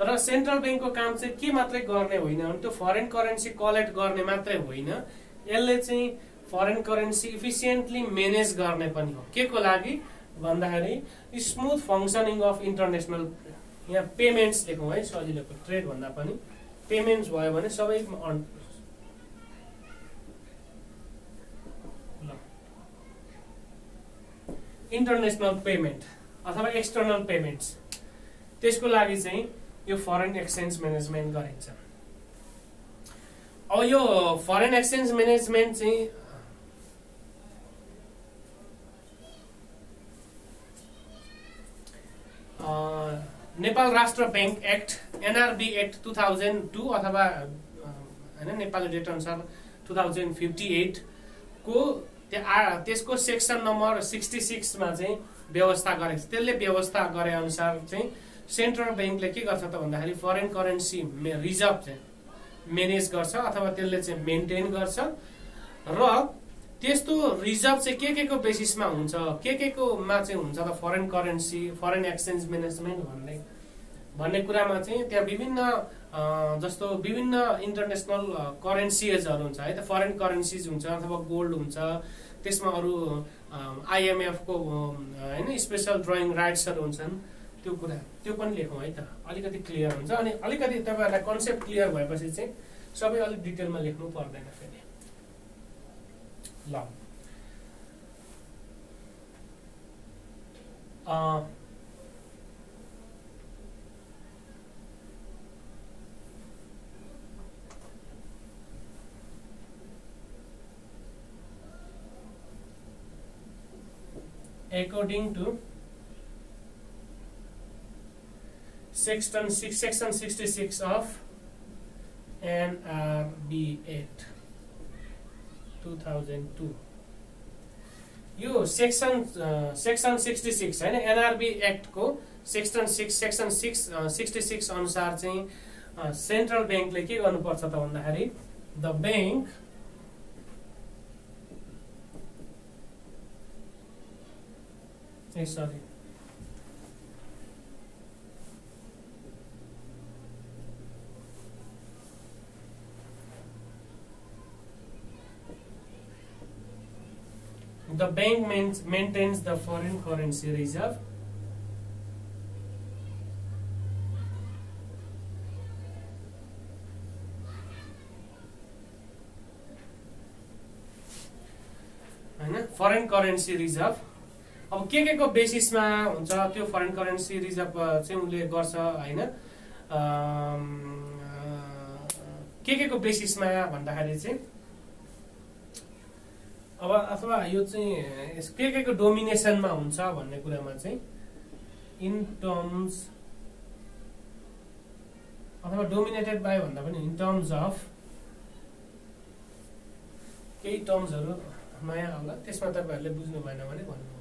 र सेन्ट्रल ब्याङ्कको काम चाहिँ के मात्रै गर्ने होइन भने त्यो फरेन करेन्सी कलेक्ट गर्ने मात्रै होइन। यसले चाहिँ फरेन करेन्सी इफिसियन्टली म्यानेज गर्ने पनि हो। के को लागि? भन्दाखेरि स्मुथ फङ्सनिङ अफ इन्टरनेसनल यहाँ पेमेन्ट्स लेखौँ है सजिलोको ट्रेड भन्दा पनि। पेमेन्ट्स भयो भने सबै इन्टरनेसनल पेमेन्ट अथवा एक्सटर्नल पेमेन्ट्स त्यसको लागि चाहिँ यो फरेन एक्सचेन्ज म्यानेजमेन्ट गरिन्छ। अब यो फरेन एक्सचेन्ज म्यानेजमेन्ट चाहिँ Nepal Rastra bank act NRB act two thousand two अथवा होइन नेपाली डेट अनुसार टु थाउजन्ड फिफ्टी एटको त्यसको सेक्सन नम्बर सिक्सटी सिक्समा चाहिँ व्यवस्था गरेको छ। त्यसले व्यवस्था गरे अनुसार चाहिँ सेन्ट्रल ब्याङ्कले के गर्छ त भन्दाखेरि फरेन करेन्सी रिजर्भ चाहिँ म्यानेज गर्छ अथवा त्यसले चाहिँ मेन्टेन गर्छ। र त्यस्तो रिजर्भ चाहिँ के के को बेसिसमा हुन्छ? के के कोमा चाहिँ हुन्छ त foreign currency foreign exchange management भन्ने? भन्ने कुरामा चाहिँ त्यहाँ विभिन्न जस्तो विभिन्न इन्टरनेसनल करेन्सिजहरू हुन्छ। है त फरेन करेन्सिज हुन्छ अथवा गोल्ड हुन्छ। त्यसमा अरू आइएमएफको होइन स्पेसल ड्रइङ राइट्सहरू हुन्छन्। त्यो कुरा त्यो पनि लेखौँ है त। अलिकति क्लियर हुन्छ। अनि अलिकति तपाईँहरूलाई कन्सेप्ट क्लियर भएपछि चाहिँ सबै अलिक डिटेलमा लेख्नु पर्दैन long. Uh, um, according to section, six, section 66 of NRB 8. Act 2002 यो सेक्सन सेक्सन सिक्सटी सिक्स होइन NRB एक्टको section six section six sixty six अनुसार चाहिँ सेन्ट्रल ब्याङ्कले के गर्नुपर्छ त भन्दाखेरि the bank a sorry The bank maintains the foreign currency reserve. होइन? फरेन करेन्सी रिजर्भ अब के के को बेसिसमा हुन्छ? त्यो फरेन करेन्सी रिजर्भ चाहिँ उसले गर्छ होइन? के के को बेसिसमा भन्दाखेरि चाहिँ अब अथवा यो चाहिँ के के को डोमिनेसनमा हुन्छ भन्ने कुरामा चाहिँ इन टर्म्स अथवा डोमिनेटेड बाई भन्दा पनि इन टर्म्स अफ केही टर्म्सहरू नयाँ होला। त्यसमा तपाईँहरूले बुझ्नु भएन भने भन्नु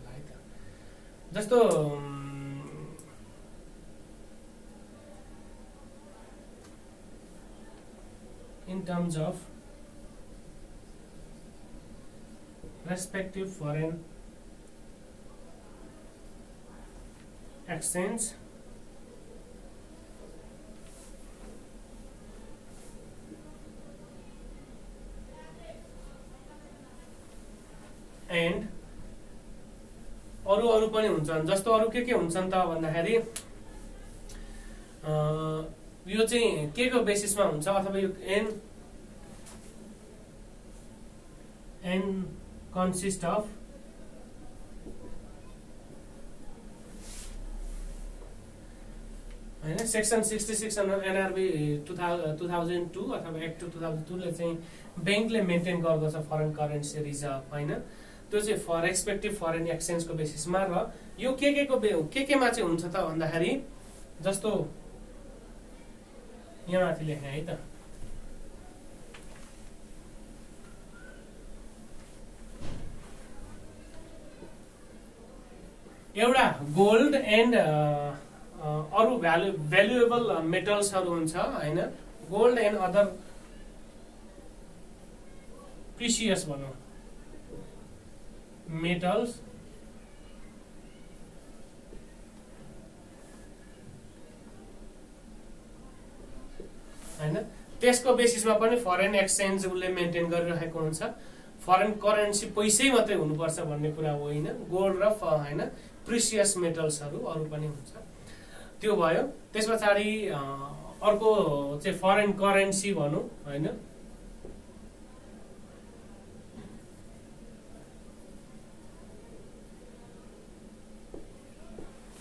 जस्तो in terms of respective foreign exchange. And अरू अरू पनि हुन्छन्। जस्तो अरू के के हुन्छन् त भन्दाखेरि यो चाहिँ के को बेसिसमा हुन्छ अथवा यो एन एन कन्सिस्ट अफ होइन section sixty six NRB two thousand two thousand two अथवा एक्ट टू थाउजन्ड टूले चाहिँ ब्याङ्कले मेन्टेन गर्दछ फरेन करेन्सी रिजर्भ होइन? त्यो चाहिँ फर एक्सपेक्टिभ फरेन एक्सचेन्जको बेसिसमा र यो के के को के केमा चाहिँ हुन्छ त भन्दाखेरि जस्तो यहाँ माथि लेखेँ है त। एउटा गोल्ड एन्ड अरू भ्यालु भ्यालुएबल मेटल्सहरू हुन्छ होइन? गोल्ड एन्ड अदर प्रिसियस भनौँ। मेटल्स होइन? त्यसको बेसिसमा पनि फरेन एक्सचेन्ज उसले मेन्टेन गरिरहेको हुन्छ। फरेन करेन्सी पैसै मात्रै हुनुपर्छ भन्ने कुरा होइन। गोल्ड र होइन? प्रिसियस मेटल्सहरू अरू पनि हुन्छ। त्यो भयो। त्यस पछाडि अर्को चाहिँ फरेन करेन्सी भनौँ होइन?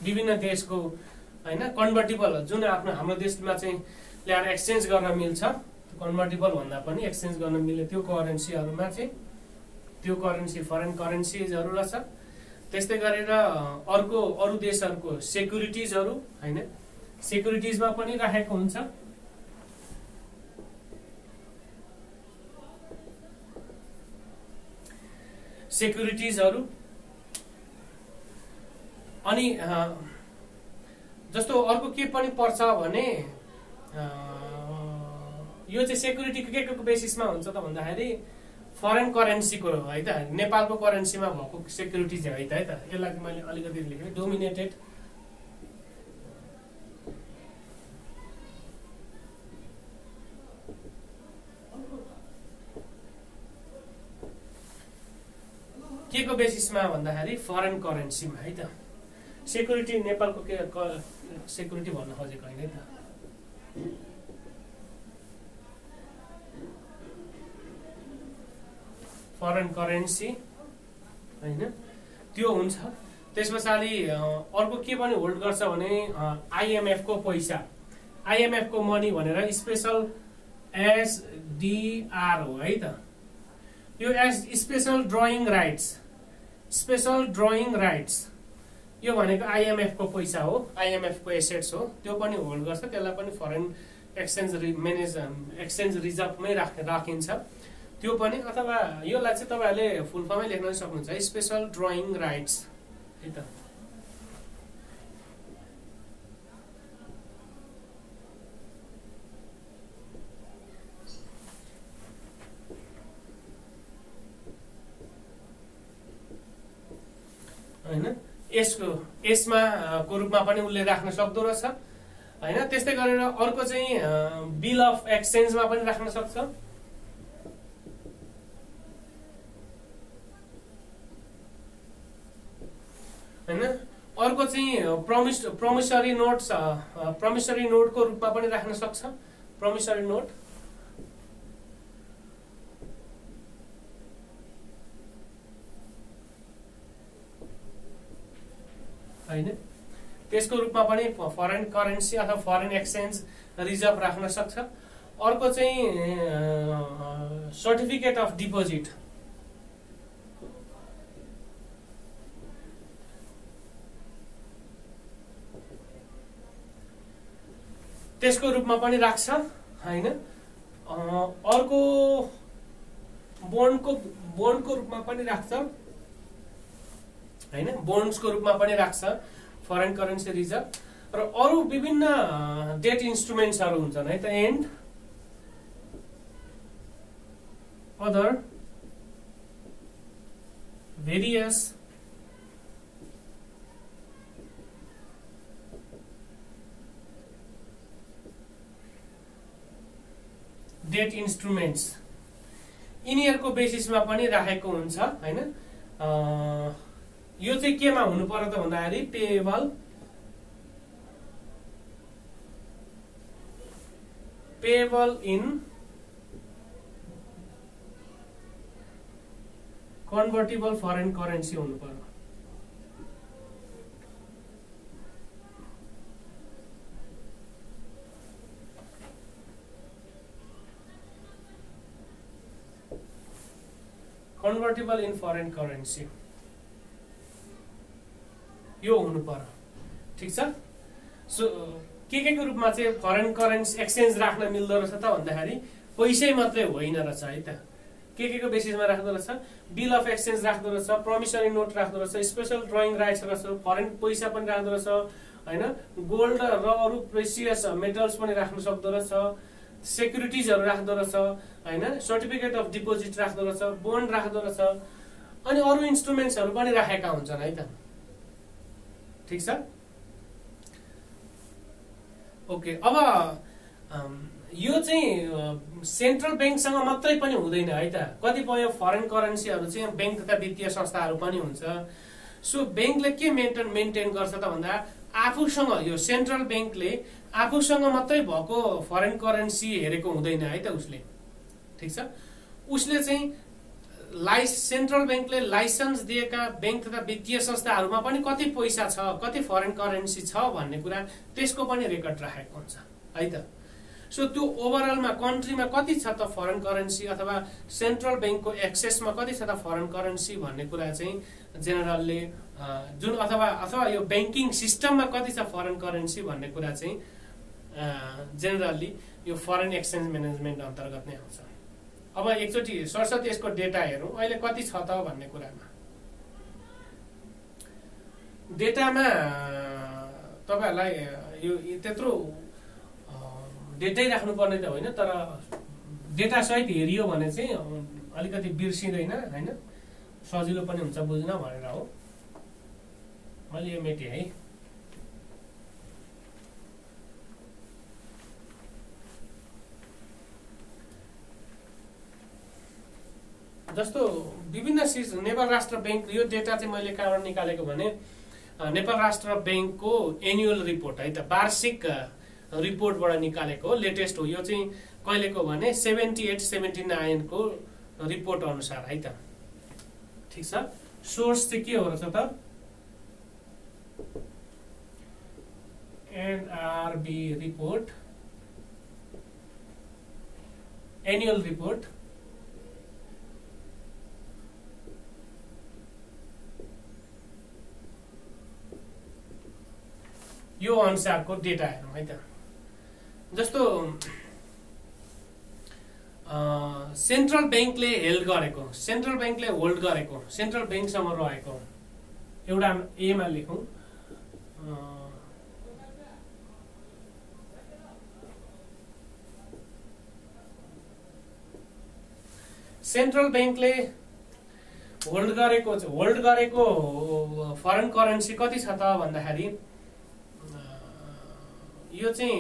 विभिन्न देशको होइन? कन्भर्टेबल जुन आफ्नो हाम्रो देशमा चाहिँ ल्याएर एक्सचेन्ज गर्न मिल्छ कन्भर्टेबल भन्दा पनि एक्सचेन्ज गर्न मिल्ने त्यो करेन्सीहरूमा चाहिँ त्यो करेन्सी फरेन करेन्सिजहरू रहेछ। त्यस्तै गरेर अर्को अरू देशहरूको सेक्युरिटिजहरू होइन? सेक्युरिटिजमा पनि राखेको हुन्छ। सेक्युरिटिजहरू अनि जस्तो अर्को के पनि पर्छ भने यो चाहिँ सेक्युरिटीको के को बेसिसमा हुन्छ त भन्दाखेरि फरेन करेन्सीको है त? नेपालको करेन्सीमा भएको सेक्युरिटी चाहिँ है त है त? यसलाई मैले अलिकति लेखेँ। डोमिनेटेड के को बेसिसमा भन्दाखेरि फरेन करेन्सीमा है त? सेक्युरिटी नेपालको के सेक्युरिटी भन्न खोजेको होइन है त? फरेन करेन्सी होइन? त्यो हुन्छ। त्यस पछाडि अर्को के पनि होल्ड गर्छ भने आइएमएफको पैसा। आइएमएफको मनी भनेर स्पेसल एसडिआर हो है त? यो S special drawing rights special drawing rights यो भनेको आइएमएफको पैसा हो आइएमएफको एसेट्स हो। त्यो पनि होल्ड गर्छ त्यसलाई पनि फरेन एक्सचेन्ज मेनेज एक्सचेन्ज रिजर्भमै राख राखिन्छ। त्यो पनि अथवा योलाई चाहिँ तपाईँहरूले फुल फर्मै लेख्न सक्नुहुन्छ। स्पेसल ड्रइङ राइट्स है त। होइन? यसको यसमा को रूपमा पनि उसले राख्न सक्दो रहेछ। होइन? त्यस्तै गरेर अर्को चाहिँ बिल अफ एक्सचेन्जमा पनि राख्न सक्छ। होइन? अर्को चाहिँ प्रमिस प्रमिसरी नोट्स प्रमिसरी नोटको रूपमा पनि राख्न सक्छ। Promissory note. होइन? त्यसको रूपमा पनि फरेन करेन्सी अथवा फरेन एक्सचेन्ज रिजर्भ राख्न सक्छ। अर्को चाहिँ सर्टिफिकेट अफ डिपोजिट त्यसको रूपमा पनि राख्छ होइन? अर्को बोन्डको बोन्डको रूपमा पनि राख्छ होइन? बोन्ड्सको रूपमा पनि राख्छ फरेन करेन्सी रिजर्भ र अरू विभिन्न डेट इन्स्ट्रुमेन्ट्सहरू हुन्छन् है त? And other various debt instruments यिनीहरूको बेसिसमा पनि राखेको हुन्छ होइन? यो चाहिँ केमा हुनु पर्यो त भन्दाखेरि payable payable in convertible foreign currency हुनु पर्यो। कन्भर्टेबल इन फरेन करेन्सी यो हुनु पर्यो ठिक छ? सो के के को रूपमा चाहिँ फरेन करेन्सी एक्सचेन्ज राख्न मिल्दो रहेछ त भन्दाखेरि पैसै मात्रै होइन रहेछ है त। के के को बेसिसमा राख्दो रहेछ? बिल अफ एक्सचेन्ज राख्दो रहेछ प्रमिसरी नोट राख्दो रहेछ स्पेसल ड्रइङ राइट्स रहेछ फरेन पैसा पनि राख्दो रहेछ होइन? गोल्ड र अरू प्रेसियस मेटल्स पनि राख्न सक्दो रहेछ। सेक्युरिटिजहरू राख्दो रहेछ होइन? सर्टिफिकेट अफ डिपोजिट राख्दो रहेछ बोन्ड राख्दो रहेछ अनि अरू इन्स्ट्रुमेन्ट्सहरू पनि राखेका हुन्छन् है त? ठिक छ? ओके अब यो चाहिँ सेन्ट्रल ब्याङ्कसँग मात्रै पनि हुँदैन है त? कतिपय फरेन करेन्सीहरू चाहिँ ब्याङ्क तथा वित्तीय संस्थाहरू पनि हुन्छ। सो ब्याङ्कले के मेन्टेन मेन्टेन गर्छ त भन्दा आफूसँग यो सेन्ट्रल ब्याङ्कले आफूसँग मात्रै भएको फरेन करेन्सी हेरेको हुँदैन है त उसले। ठिक छ? उसले चाहिँ लाइस सेन्ट्रल ब्याङ्कले लाइसेन्स दिएका ब्याङ्क तथा वित्तीय संस्थाहरूमा पनि कति पैसा छ कति फरेन करेन्सी छ भन्ने कुरा त्यसको पनि रेकर्ड राखेको हुन्छ है त? सो त्यो ओभरअलमा कन्ट्रीमा कति छ त फरेन करेन्सी अथवा सेन्ट्रल ब्याङ्कको एक्सेसमा कति छ त फरेन करेन्सी भन्ने कुरा चाहिँ जेनरलले जुन अथवा अथवा यो ब्याङ्किङ सिस्टममा कति छ फरेन करेन्सी भन्ने कुरा चाहिँ जेनरली यो फरेन एक्सचेन्ज म्यानेजमेन्ट अन्तर्गत नै आउँछ। अब एकचोटि सरस्वती यसको डेटा हेरौँ। अहिले कति छ त भन्ने कुरामा? डेटामा तपाईँहरूलाई यो त्यत्रो डेटै राख्नुपर्ने त होइन तर डेटा सहित हेरियो भने चाहिँ अलिकति बिर्सिँदैन होइन? सजिलो पनि हुन्छ बुझ्न भनेर हो। मैले यो मेटेँ है। जस्तो विभिन्न चिज नेपाल राष्ट्र ब्याङ्क यो डेटा चाहिँ मैले कहाँबाट निकालेको भने नेपाल राष्ट्र ब्याङ्कको एनुअल रिपोर्ट है त वार्षिक रिपोर्टबाट निकालेको हो लेटेस्ट हो। यो चाहिँ कहिलेको भने सेभेन्टी एट सेभेन्टी नाइनको रिपोर्ट अनुसार है त। ठिक छ? सोर्स चाहिँ के हो रहेछ त? एनआरबी रिपोर्ट एनुअल रिपोर्ट यो अनुसारको डेटा हेरौँ है त? जस्तो सेन्ट्रल ब्याङ्कले हेल्ड गरेको सेन्ट्रल ब्याङ्कले होल्ड गरेको सेन्ट्रल ब्याङ्कसँग रहेको एउटा एमा लेखौँ। सेन्ट्रल ब्याङ्कले होल्ड गरेको होल्ड गरेको फरेन करेन्सी कति छ त भन्दाखेरि यो चाहिँ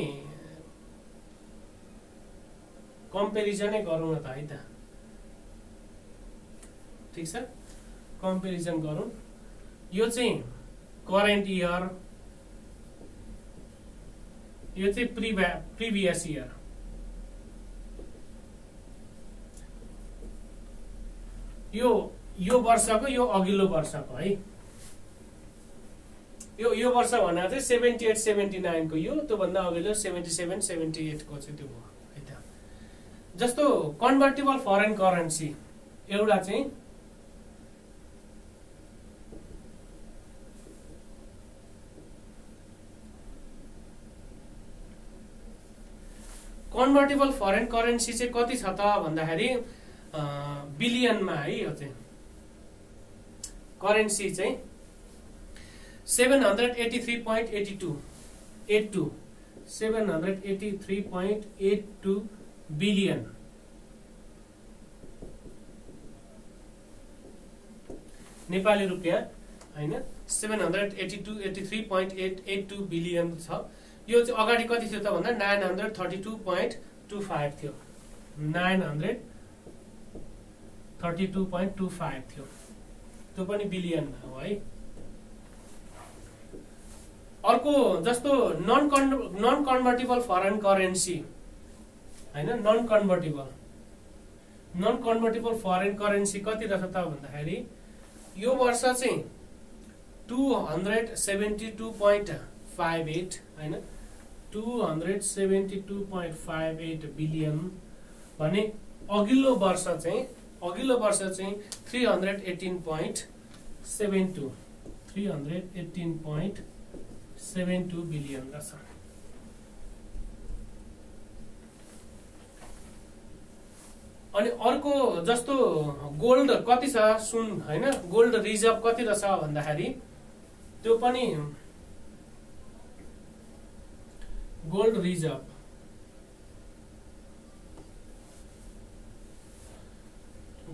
कम्पेरिजनै गरौँ न त है त। ठिक छ? कम्पेरिजन गरौँ। यो चाहिँ करेन्ट इयर यो चाहिँ प्रिभ्या प्रिभियस इयर यो यो वर्षको यो अघिल्लो वर्षको है। यो यो वर्ष भनेर चाहिँ सेभेन्टी एट सेभेन्टी नाइनको यो त्योभन्दा अघिल्लो सेभेन्टी सेभेन सेभेन्टी एटको चाहिँ त्यो भयो है त। जस्तो कन्भर्टेबल फरेन करेन्सी एउटा चाहिँ कन्भर्टेबल फरेन करेन्सी चाहिँ कति छ त भन्दाखेरि बिलियनमा है यो चाहिँ। करेन्सी चाहिँ seven hundred eighty three point eighty two eight two seven hundred eighty three point eight two billion Nepali रुपियाँ होइन? Seven hundred eighty two eighty three point eight eight two billion छ। यो चाहिँ अगाडि कति थियो त भन्दा nine hundred thirty two point two five थियो। Nine hundred thirty two point two five थियो। त्यो पनि बिलियनमा हो है। अर्को जस्तो non con non convertible foreign currency होइन? Non convertible non convertible foreign currency कति रहेछ त भन्दाखेरि यो वर्ष चाहिँ two hundred seventy two point five eight होइन? Two hundred seventy two point five eight billion भने अघिल्लो वर्ष चाहिँ अघिल्लो वर्ष चाहिँ three hundred eighteen point seven two three hundred eighteen point seven two billion रहेछ अनि अर्को जस्तो गोल्ड कति छ सुन होइन? गोल्ड रिजर्भ कति रहेछ भन्दाखेरि त्यो पनि गोल्ड रिजर्भ।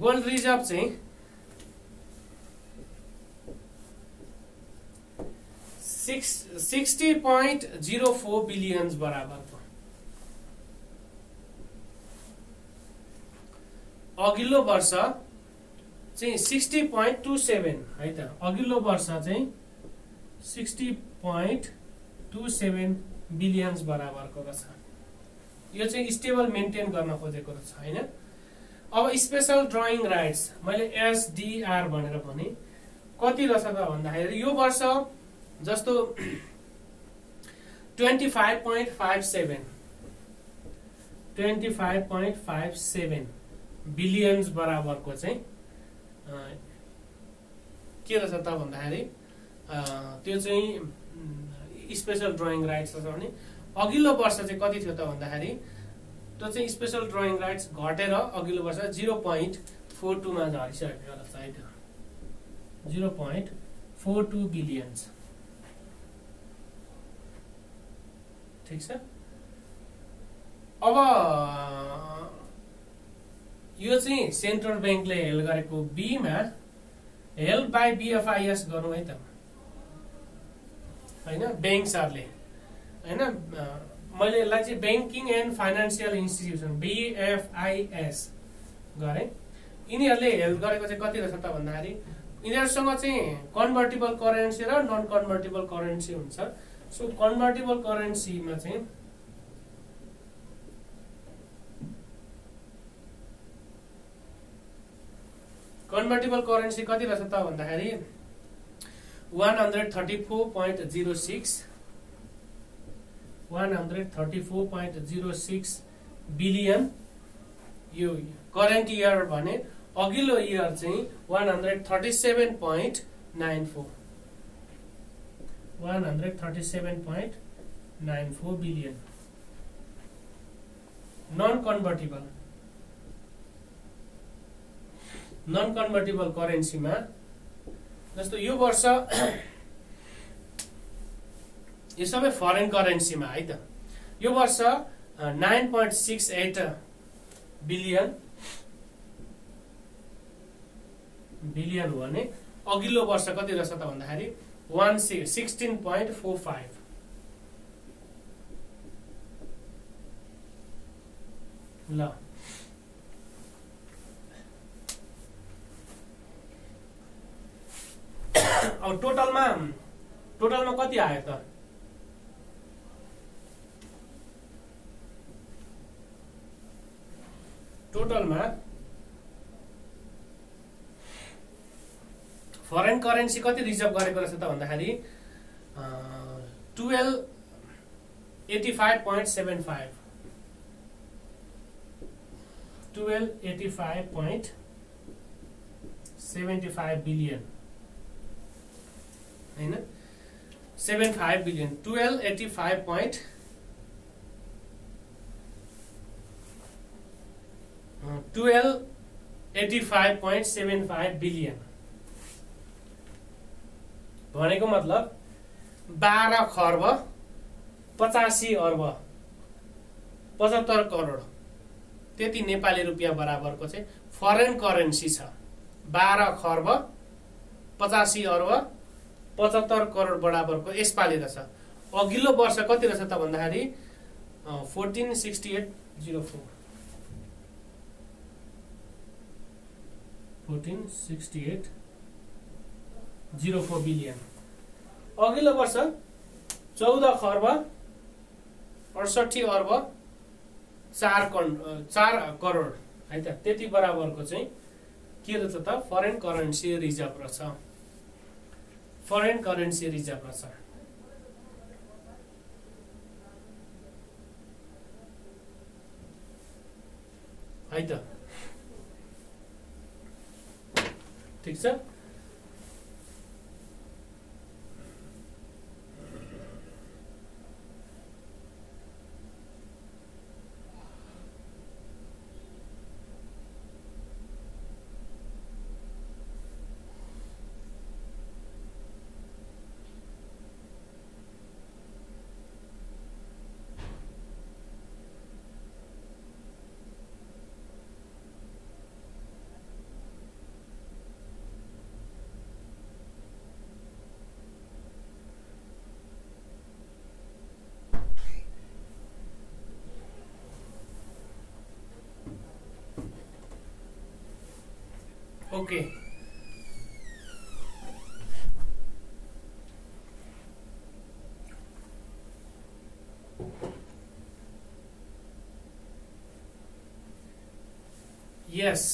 गोल्ड रिजर्भ चाहिँ six sixty point zero four billions बराबरको अघिल्लो वर्ष चाहिँ सिक्सटी पोइन्ट टू सेभेन है त? अघिल्लो वर्ष चाहिँ sixty point two seven billions बराबरको रहेछ यो चाहिँ स्टेबल मेन्टेन गर्न खोजेको रहेछ होइन? अब स्पेसल ड्रइङ राइट्स मैले एसडिआर भनेर भने कति रहेछ त भन्दाखेरि यो वर्ष जस्तो twenty five point five seven twenty five point five seven billions बराबरको चाहिँ के रहेछ त भन्दाखेरि त्यो चाहिँ स्पेसल ड्रइङ राइट्स छ भने अघिल्लो वर्ष चाहिँ कति थियो त भन्दाखेरि त्यो चाहिँ स्पेसल ड्रइङ राइट्स घटेर अघिल्लो वर्ष जिरो पोइन्ट फोर टूमा झरिसकेको रहेछ है त्यो zero point four two billions. ठिक छ अब यो चाहिँ सेन्ट्रल ब्याङ्कले हेल्प गरेको बीमा हेल्प बाई बिएफआइएस गरौँ है त। होइन ब्याङ्क सरले। होइन मैले यसलाई चाहिँ banking and financial institution BFIS गरेँ। यिनीहरूले हेल्प गरेको चाहिँ कति रहेछ त भन्दाखेरि यिनीहरूसँग चाहिँ कन्भर्टेबल करेन्सी र नन कन्भर्टेबल करेन्सी हुन्छ। सो कन्भर्टेबल करेन्सीमा चाहिँ कन्भर्टेबल करेन्सी कति रहेछ त भन्दाखेरि one hundred thirty four point zero six one hundred thirty four point zero six billion यो करेन्ट इयर भने अघिल्लो इयर चाहिँ one hundred thirty seven point nine four one hundred thirty seven point nine four billion non convertible non convertible करेन्सीमा जस्तो यो वर्ष यो सबै foreign करेन्सीमा है त? यो वर्ष nine point six eight billion billion हो वर्ष कति रहेछ त भन्दाखेरि one sixteen point four five ल अब टोटलमा टोटलमा कति आयो त फरेन करेन्सी कति रिजर्भ गरेको रहेछ त भन्दाखेरि twelve eighty five point seven five twelve eighty five billion होइन? Seven billion twelve seven five billion भनेको मतलब बाह्र खर्ब पचासी अर्ब पचहत्तर करोड। त्यति नेपाली रुपियाँ बराबरको चाहिँ फरेन करेन्सी छ। बाह्र खर्ब पचासी अर्ब पचहत्तर करोड बराबरको यसपालि रहेछ अघिल्लो वर्ष कति रहेछ त भन्दाखेरि fourteen sixty eight zero four fourteen sixty eight zero four billion अघिल्लो वर्ष चौध खर्ब अडसठी अर्ब चार कन् चार करोड है त? त्यति बराबरको चाहिँ के रहेछ त? फरेन करेन्सी रिजर्भ रहेछ। फरेन करेन्सी रिजर्भ रहेछ। है त? ठिक छ? ओके। यस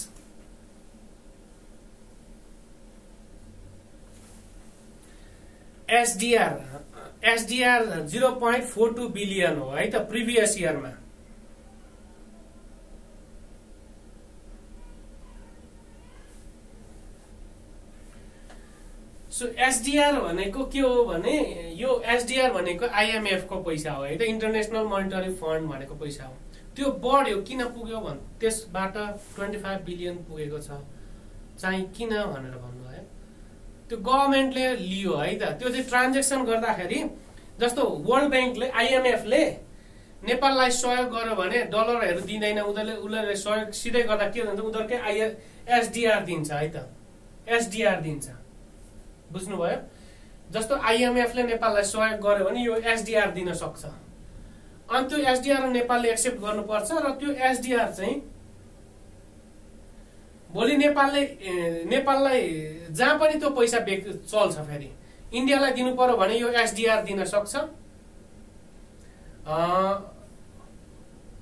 SDR SDR zero point four two billion हो है त प्रिभियस इयरमा एसडिआर भनेको के हो भने यो एसडिआर भनेको आइएमएफ को पैसा हो है त? इन्टरनेसनल मोनिटरी फन्ड भनेको पैसा हो। त्यो बढ्यो किन पुग्यो भन् त्यसबाट ट्वेन्टी फाइभ बिलियन पुगेको छ। चाहिँ किन भनेर भन्नु है? त्यो गभर्मेन्टले लियो है त? त्यो चाहिँ ट्रान्जेक्सन गर्दाखेरि जस्तो वर्ल्ड ब्याङ्कले आइएमएफले नेपाललाई सहयोग गर्यो भने डलरहरू दिँदैन उनीहरूले उनीहरूले सहयोग सिधै गर्दा के हुन्छ उनीहरूकै आइए एसडिआर दिन्छ है त? एसडिआर दिन्छ। बुझ्नुभयो? जस्तो आइएमएफले नेपाललाई सहयोग गर्यो भने यो एसडिआर दिन सक्छ। अनि त्यो एसडिआर नेपालले एक्सेप्ट गर्नुपर्छ र त्यो एसडिआर चाहिँ भोलि नेपालले नेपाललाई जहाँ पनि त्यो पैसा बेक चल्छ फेरि। इन्डियालाई दिनु पर्यो भने यो एसडिआर दिन सक्छ।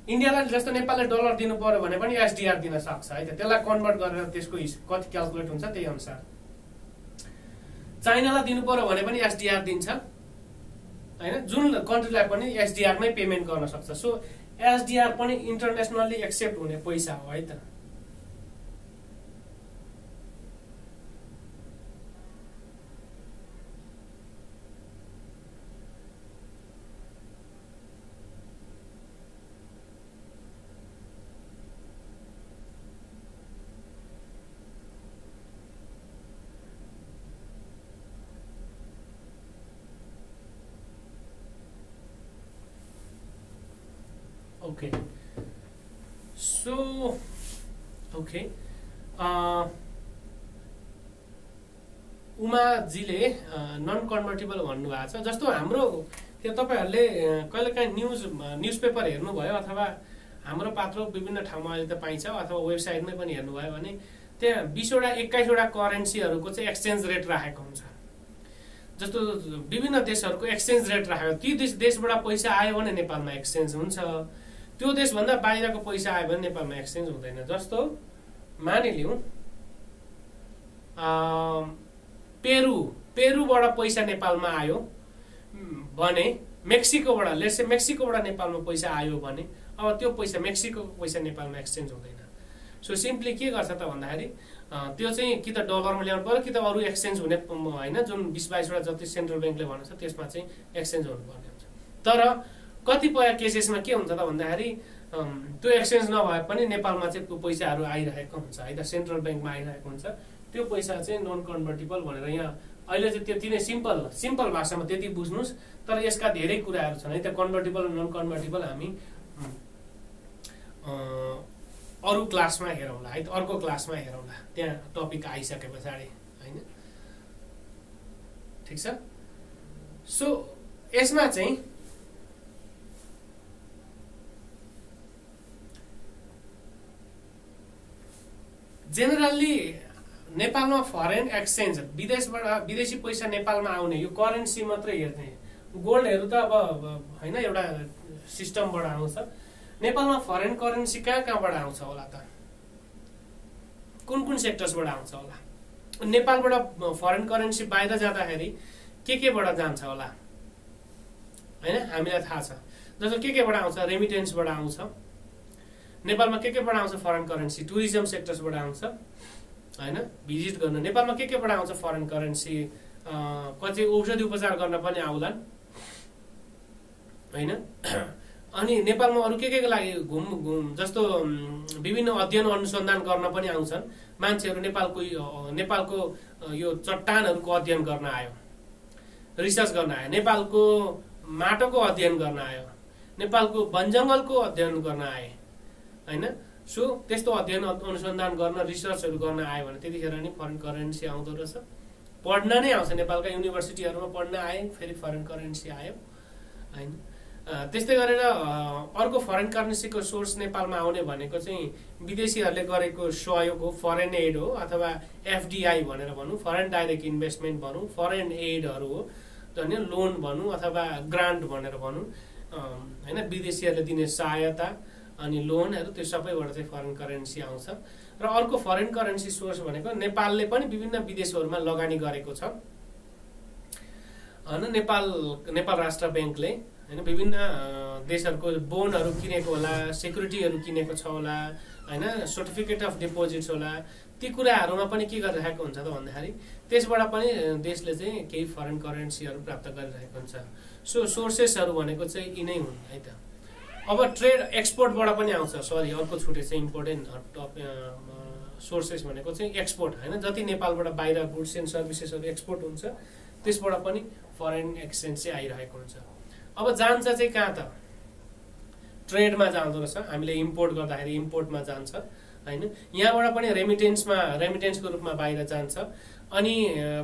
इन्डियालाई जस्तो नेपालले डलर दिनु पर्यो भने पनि एसडिआर दिन सक्छ है त। त्यसलाई कन्भर्ट गरेर त्यसको कति क्यालकुलेट हुन्छ त्यही अनुसार। चाइनालाई दिनु पर्यो भने पनि एसडिआर दिन्छ। होइन? जुन कन्ट्रीलाई पनि एसडिआरमै पेमेन्ट गर्न सक्छ। सो एसडिआर पनि इन्टरनेसनल्ली एक्सेप्ट हुने पैसा हो है त? Okay. So okay. Uh, उमाजीले नन कन्भर्टेबल भन्नुभएको छ। जस्तो हाम्रो त्यो तपाईँहरूले कहिलेकाहीँ न्युज न्युज पेपर हेर्नुभयो अथवा हाम्रो पात्रो विभिन्न ठाउँमा अहिले त पाइन्छ अथवा वेबसाइटमै पनि हेर्नुभयो भने त्यहाँ बिसवटा एक्काइसवटा करेन्सीहरूको चाहिँ एक्सचेन्ज रेट राखेको हुन्छ। जस्तो विभिन्न देशहरूको एक्सचेन्ज रेट राखेको। ती देश देशबाट पैसा आयो भने नेपालमा एक्सचेन्ज हुन्छ। त्यो देशभन्दा बाहिरको पैसा आयो भने नेपालमा एक्सचेन्ज हुँदैन जस्तो मानिलिउँ। पेरु पेरुबाट पैसा नेपालमा आयो भने मेक्सिकोबाट लेट्स मेक्सिकोबाट नेपालमा पैसा आयो भने अब त्यो पैसा मेक्सिकोको पैसा नेपालमा एक्सचेन्ज हुँदैन। सो सिम्पली के गर्छ त भन्दाखेरि त्यो चाहिँ कि त डलरमा ल्याउनु पर्यो कि त अरू एक्सचेन्ज हुने होइन जुन बिस बाइसवटा जति सेन्ट्रल ब्याङ्कले भनेको छ त्यसमा चाहिँ एक्सचेन्ज हुनुपर्ने हुन्छ। तर कतिपय केसेसमा के हुन्छ त भन्दाखेरि त्यो एक्सचेन्ज नभए पनि नेपालमा चाहिँ त्यो पैसाहरू आइरहेको हुन्छ है त सेन्ट्रल ब्याङ्कमा आइरहेको हुन्छ। त्यो पैसा चाहिँ नन कन्भर्टेबल भनेर यहाँ अहिले चाहिँ त्यति नै सिम्पल सिम्पल भाषामा त्यति बुझ्नुहोस् तर यसका धेरै कुराहरू छन् है त कन्भर्टेबल नन कन्भर्टेबल हामी अरू क्लासमा हेरौँला है त अर्को क्लासमा हेरौँला त्यहाँ टपिक आइसके पछाडि होइन? ठिक छ? सो यसमा चाहिँ जेनरल्ली नेपालमा फरेन एक्सचेन्ज विदेशबाट विदेशी पैसा नेपालमा आउने यो करेन्सी मात्रै हेर्ने। गोल्डहरू त अब होइन एउटा सिस्टमबाट आउँछ। नेपालमा फरेन करेन्सी कहाँ कहाँबाट आउँछ होला त? कुन कुन सेक्टर्सबाट आउँछ होला? नेपालबाट फरेन करेन्सी बाहिर जाँदाखेरि के केबाट जान्छ होला? होइन हामीलाई थाहा छ। जस्तो के केबाट आउँछ? रेमिटेन्सबाट आउँछ। नेपालमा के केबाट आउँछ फरेन करेन्सी टुरिज्म सेक्टर्सबाट आउँछ होइन? भिजिट गर्न। नेपालमा के केबाट आउँछ फरेन करेन्सी कति औषधि उपचार गर्न पनि आउलान् होइन? अनि नेपालमा अरू के केको लागि घुम घुम जस्तो विभिन्न अध्ययन अनुसन्धान गर्न पनि आउँछन्। मान्छेहरू नेपालको नेपालको यो चट्टानहरूको अध्ययन गर्न आयो। रिसर्च गर्न आयो। नेपालको माटोको अध्ययन गर्न आयो। नेपालको वनजङ्गलको अध्ययन गर्न आए। होइन? सो त्यस्तो अध्ययन अनुसन्धान गर्न रिसर्चहरू गर्न आयो भने त्यतिखेर नि फरेन करेन्सी आउँदो रहेछ। पढ्न नै आउँछ। नेपालका युनिभर्सिटीहरूमा पढ्न आए फेरि फरेन करेन्सी आयो। होइन? त्यस्तै गरेर अर्को फरेन करेन्सीको सोर्स नेपालमा आउने भनेको चाहिँ विदेशीहरूले गरेको सहयोग हो फरेन एड हो अथवा एफडिआई भनेर भनौँ फरेन डाइरेक्ट इन्भेस्टमेन्ट भनौँ फरेन एडहरू हो होइन लोन भनौँ अथवा ग्रान्ट भनेर भनौँ। होइन? विदेशीहरूले दिने सहायता अनि लोनहरू त्यो सबैबाट चाहिँ फरेन करेन्सी आउँछ। र अर्को फरेन करेन्सी सोर्स भनेको नेपालले पनि विभिन्न विदेशहरूमा लगानी गरेको छ। होइन नेपाल नेपाल राष्ट्र ब्याङ्कले होइन विभिन्न देशहरूको बोनहरू किनेको होला सेक्युरिटीहरू किनेको छ होला होइन सर्टिफिकेट अफ डिपोजिट्स होला। ती कुराहरूमा पनि के गरिरहेको हुन्छ त भन्दाखेरि त्यसबाट पनि देशले चाहिँ केही फरेन करेन्सीहरू प्राप्त गरिरहेको हुन्छ। सो सोर्सेसहरू भनेको चाहिँ यिनै हुन् है त। अब ट्रेड एक्सपोर्टबाट पनि आउँछ। सरी अर्को छुटे चाहिँ इम्पोर्टेन्ट सोर्सेस भनेको चाहिँ एक्सपोर्ट होइन। जति नेपालबाट बाहिर गुड्स एन्ड सर्भिसेसहरू एक्सपोर्ट हुन्छ त्यसबाट पनि फरेन एक्सचेन्ज चाहिँ आइरहेको हुन्छ। अब जान्छ चाहिँ कहाँ त? ट्रेडमा जाँदो रहेछ। हामीले इम्पोर्ट गर्दाखेरि इम्पोर्टमा जान्छ होइन? यहाँबाट पनि रेमिटेन्समा रेमिटेन्सको रूपमा बाहिर जान्छ। अनि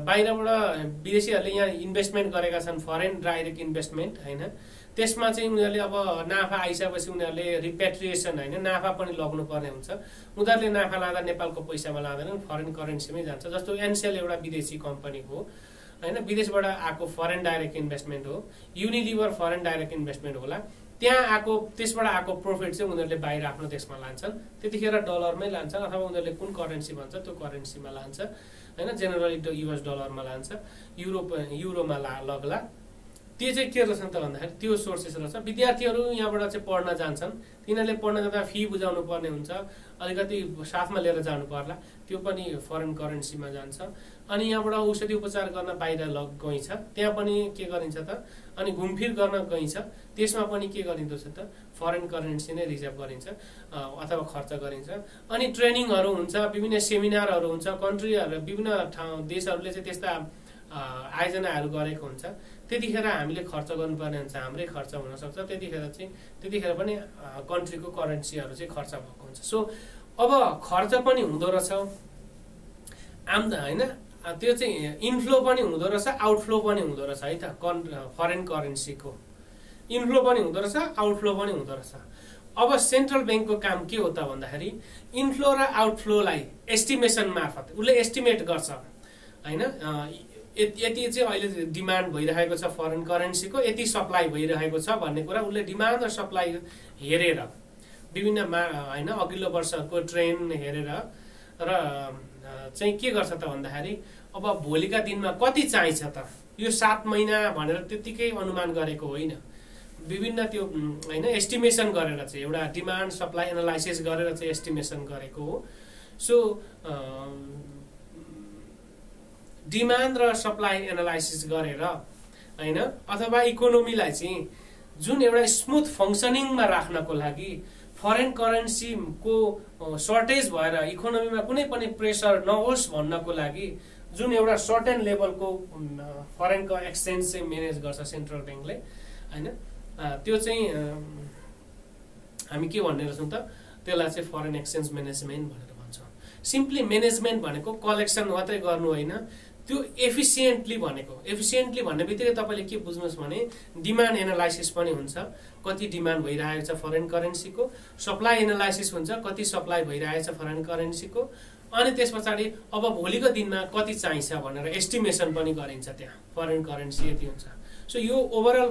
बाहिरबाट विदेशीहरूले यहाँ इन्भेस्टमेन्ट गरेका छन् फरेन डाइरेक्ट इन्भेस्टमेन्ट होइन? त्यसमा चाहिँ उनीहरूले अब नाफा आइसकेपछि उनीहरूले रिपेट्रिएसन होइन नाफा पनि लग्नु पर्ने हुन्छ। उनीहरूले नाफा लाँदा नेपालको पैसामा लाँदैनन् फरेन करेन्सीमै जान्छ। जस्तो एनसेल एउटा विदेशी कम्पनी हो होइन? विदेशबाट आएको फरेन डाइरेक्ट इन्भेस्टमेन्ट हो। युनिलिभर फरेन डाइरेक्ट इन्भेस्टमेन्ट होला। त्यहाँ आएको त्यसबाट आएको प्रफिट चाहिँ उनीहरूले बाहिर आफ्नो देशमा लान्छन्। त्यतिखेर डलरमै लान्छन् अथवा उनीहरूले कुन करेन्सी भन्छ त्यो करेन्सीमा लान्छ। होइन? जेनरली युएस डलरमा लान्छ। युरोप युरोमा ला लग्ला। त्यो चाहिँ के रहेछ त भन्दाखेरि त्यो सोर्सेस रहेछ। विद्यार्थीहरू यहाँबाट चाहिँ पढ्न जान्छन्। तिनीहरूले पढ्न जाँदा फी बुझाउनु पर्ने हुन्छ। अलिकति साथमा लिएर जानु पर्ला। त्यो पनि फरेन करेन्सीमा जान्छ। अनि यहाँबाट औषधि उपचार गर्न बाहिर लग गइन्छ। त्यहाँ पनि के गरिन्छ त? अनि घुमफिर गर्न गइन्छ। त्यसमा पनि के गरिँदो छ त? फरेन करेन्सी नै रिजर्भ गरिन्छ अथवा खर्च गरिन्छ। अनि ट्रेनिङहरू हुन्छ विभिन्न सेमिनारहरू हुन्छ। कन्ट्रीहरू विभिन्न ठाउँ देशहरूले चाहिँ त्यस्ता आयोजनाहरू गरेको हुन्छ। त्यतिखेर हामीले खर्च गर्नुपर्ने हुन्छ हाम्रै खर्च हुनसक्छ। त्यतिखेर चाहिँ त्यतिखेर पनि कन्ट्रीको करेन्सीहरू चाहिँ खर्च भएको हुन्छ। सो अब खर्च पनि हुँदो रहेछ। आम होइन? त्यो चाहिँ इन्फ्लो पनि हुँदो रहेछ आउटफ्लो पनि हुँदो रहेछ है त? कन् फरेन करेन्सीको इन्फ्लो पनि हुँदो रहेछ आउटफ्लो पनि हुँदो रहेछ। अब सेन्ट्रल ब्याङ्कको काम के हो त भन्दाखेरि इन्फ्लो र आउटफ्लोलाई एस्टिमेसन मार्फत उसले एस्टिमेट गर्छ होइन? यति चाहिँ अहिले डिमान्ड भइरहेको छ फरेन करेन्सीको यति सप्लाई भइरहेको छ भन्ने कुरा उसले डिमान्ड र सप्लाई हेरेर विभिन्न मा होइन अघिल्लो वर्षको ट्रेन हेरेर र चाहिँ के गर्छ त भन्दाखेरि अब भोलिका दिनमा कति चाहिन्छ त? यो सात महिना भनेर त्यत्तिकै अनुमान गरेको होइन। विभिन्न त्यो होइन एस्टिमेसन गरेर चाहिँ एउटा डिमान्ड सप्लाई एनालाइसिस गरेर चाहिँ एस्टिमेसन गरेको हो। सो डिमान्ड र सप्लाई एनालाइसिस गरेर होइन? अथवा इकोनोमीलाई चाहिँ जुन एउटा स्मुथ फङ्सनिङमा राख्नको लागि फरेन करेन्सीको सर्टेज भएर इकोनोमीमा कुनै पनि प्रेसर नहोस् भन्नको लागि जुन एउटा सर्टेन लेभलको फरेनको एक्सचेन्ज चाहिँ म्यानेज गर्छ सेन्ट्रल ब्याङ्कले होइन? त्यो चाहिँ हामी के भन्ने रहेछौँ त? त्यसलाई चाहिँ फरेन एक्सचेन्ज म्यानेजमेन्ट भनेर भन्छौँ। सिम्पली म्यानेजमेन्ट भनेको कलेक्सन मात्रै गर्नु होइन। त्यो एफिसियन्टली भनेको। एफिसियन्टली भन्ने बित्तिकै तपाईँले के बुझ्नुहोस् भने डिमान्ड एनालाइसिस पनि हुन्छ। कति डिमान्ड भइरहेको छ फरेन करेन्सीको सप्लाई एनालाइसिस हुन्छ कति सप्लाई भइरहेको छ फरेन करेन्सीको अनि त्यस पछाडि अब भोलिको दिनमा कति चाहिन्छ भनेर एस्टिमेसन पनि गरिन्छ त्यहाँ। फरेन करेन्सी यति हुन्छ। सो यो ओभरअल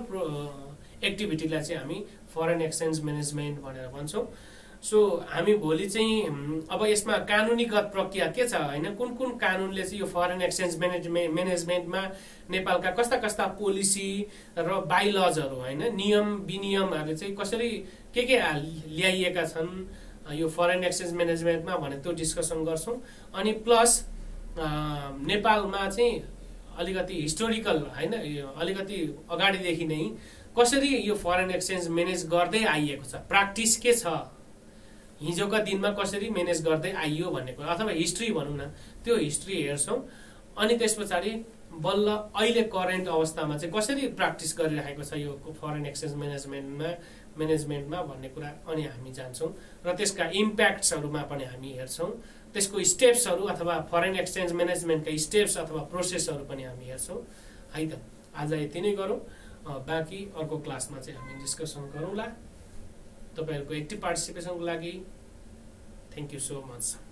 एक्टिभिटीलाई चाहिँ हामी फरेन एक्सचेन्ज म्यानेजमेन्ट भनेर भन्छौँ। सो हामी भोलि चाहिँ अब यसमा कानुनीगत प्रक्रिया के छ होइन? कुन कुन कानुनले चाहिँ यो फरेन एक्सचेन्ज म्यानेजमेन्ट म्यानेजमेन्टमा नेपालका कस्ता कस्ता पोलिसी र बाइलजहरू होइन? नियम विनियमहरू चाहिँ कसरी के के ल्याइएका छन् यो फरेन एक्सचेन्ज म्यानेजमेन्टमा भने त्यो डिस्कसन गर्छौँ। अनि प्लस नेपालमा चाहिँ अलिकति हिस्टोरिकल होइन? अलिकति अगाडिदेखि नै कसरी यो फरेन एक्सचेन्ज म्यानेज गर्दै आइएको छ? प्र्याक्टिस के छ? हिजोका दिनमा कसरी म्यानेज गर्दै आइयो भन्ने कुरा अथवा हिस्ट्री भनौँ न त्यो हिस्ट्री हेर्छौँ। अनि त्यस पछाडि बल्ल अहिले करेन्ट अवस्थामा चाहिँ कसरी प्र्याक्टिस गरिरहेको छ यो फरेन एक्सचेन्ज म्यानेजमेन्टमा म्यानेजमेन्टमा भन्ने कुरा अनि हामी जान्छौँ। र त्यसका इम्प्याक्ट्सहरूमा पनि हामी हेर्छौँ। त्यसको स्टेप्सहरू अथवा फरेन एक्सचेन्ज म्यानेजमेन्टका स्टेप्स अथवा प्रोसेसहरू पनि हामी हेर्छौँ। है त आज यति नै गरौँ। बाँकी अर्को क्लासमा चाहिँ हामी डिस्कसन गरौँला। तपाईँहरूको एक्टिभ पार्टिसिपेसनको लागि थ्याङ्क यू सो मच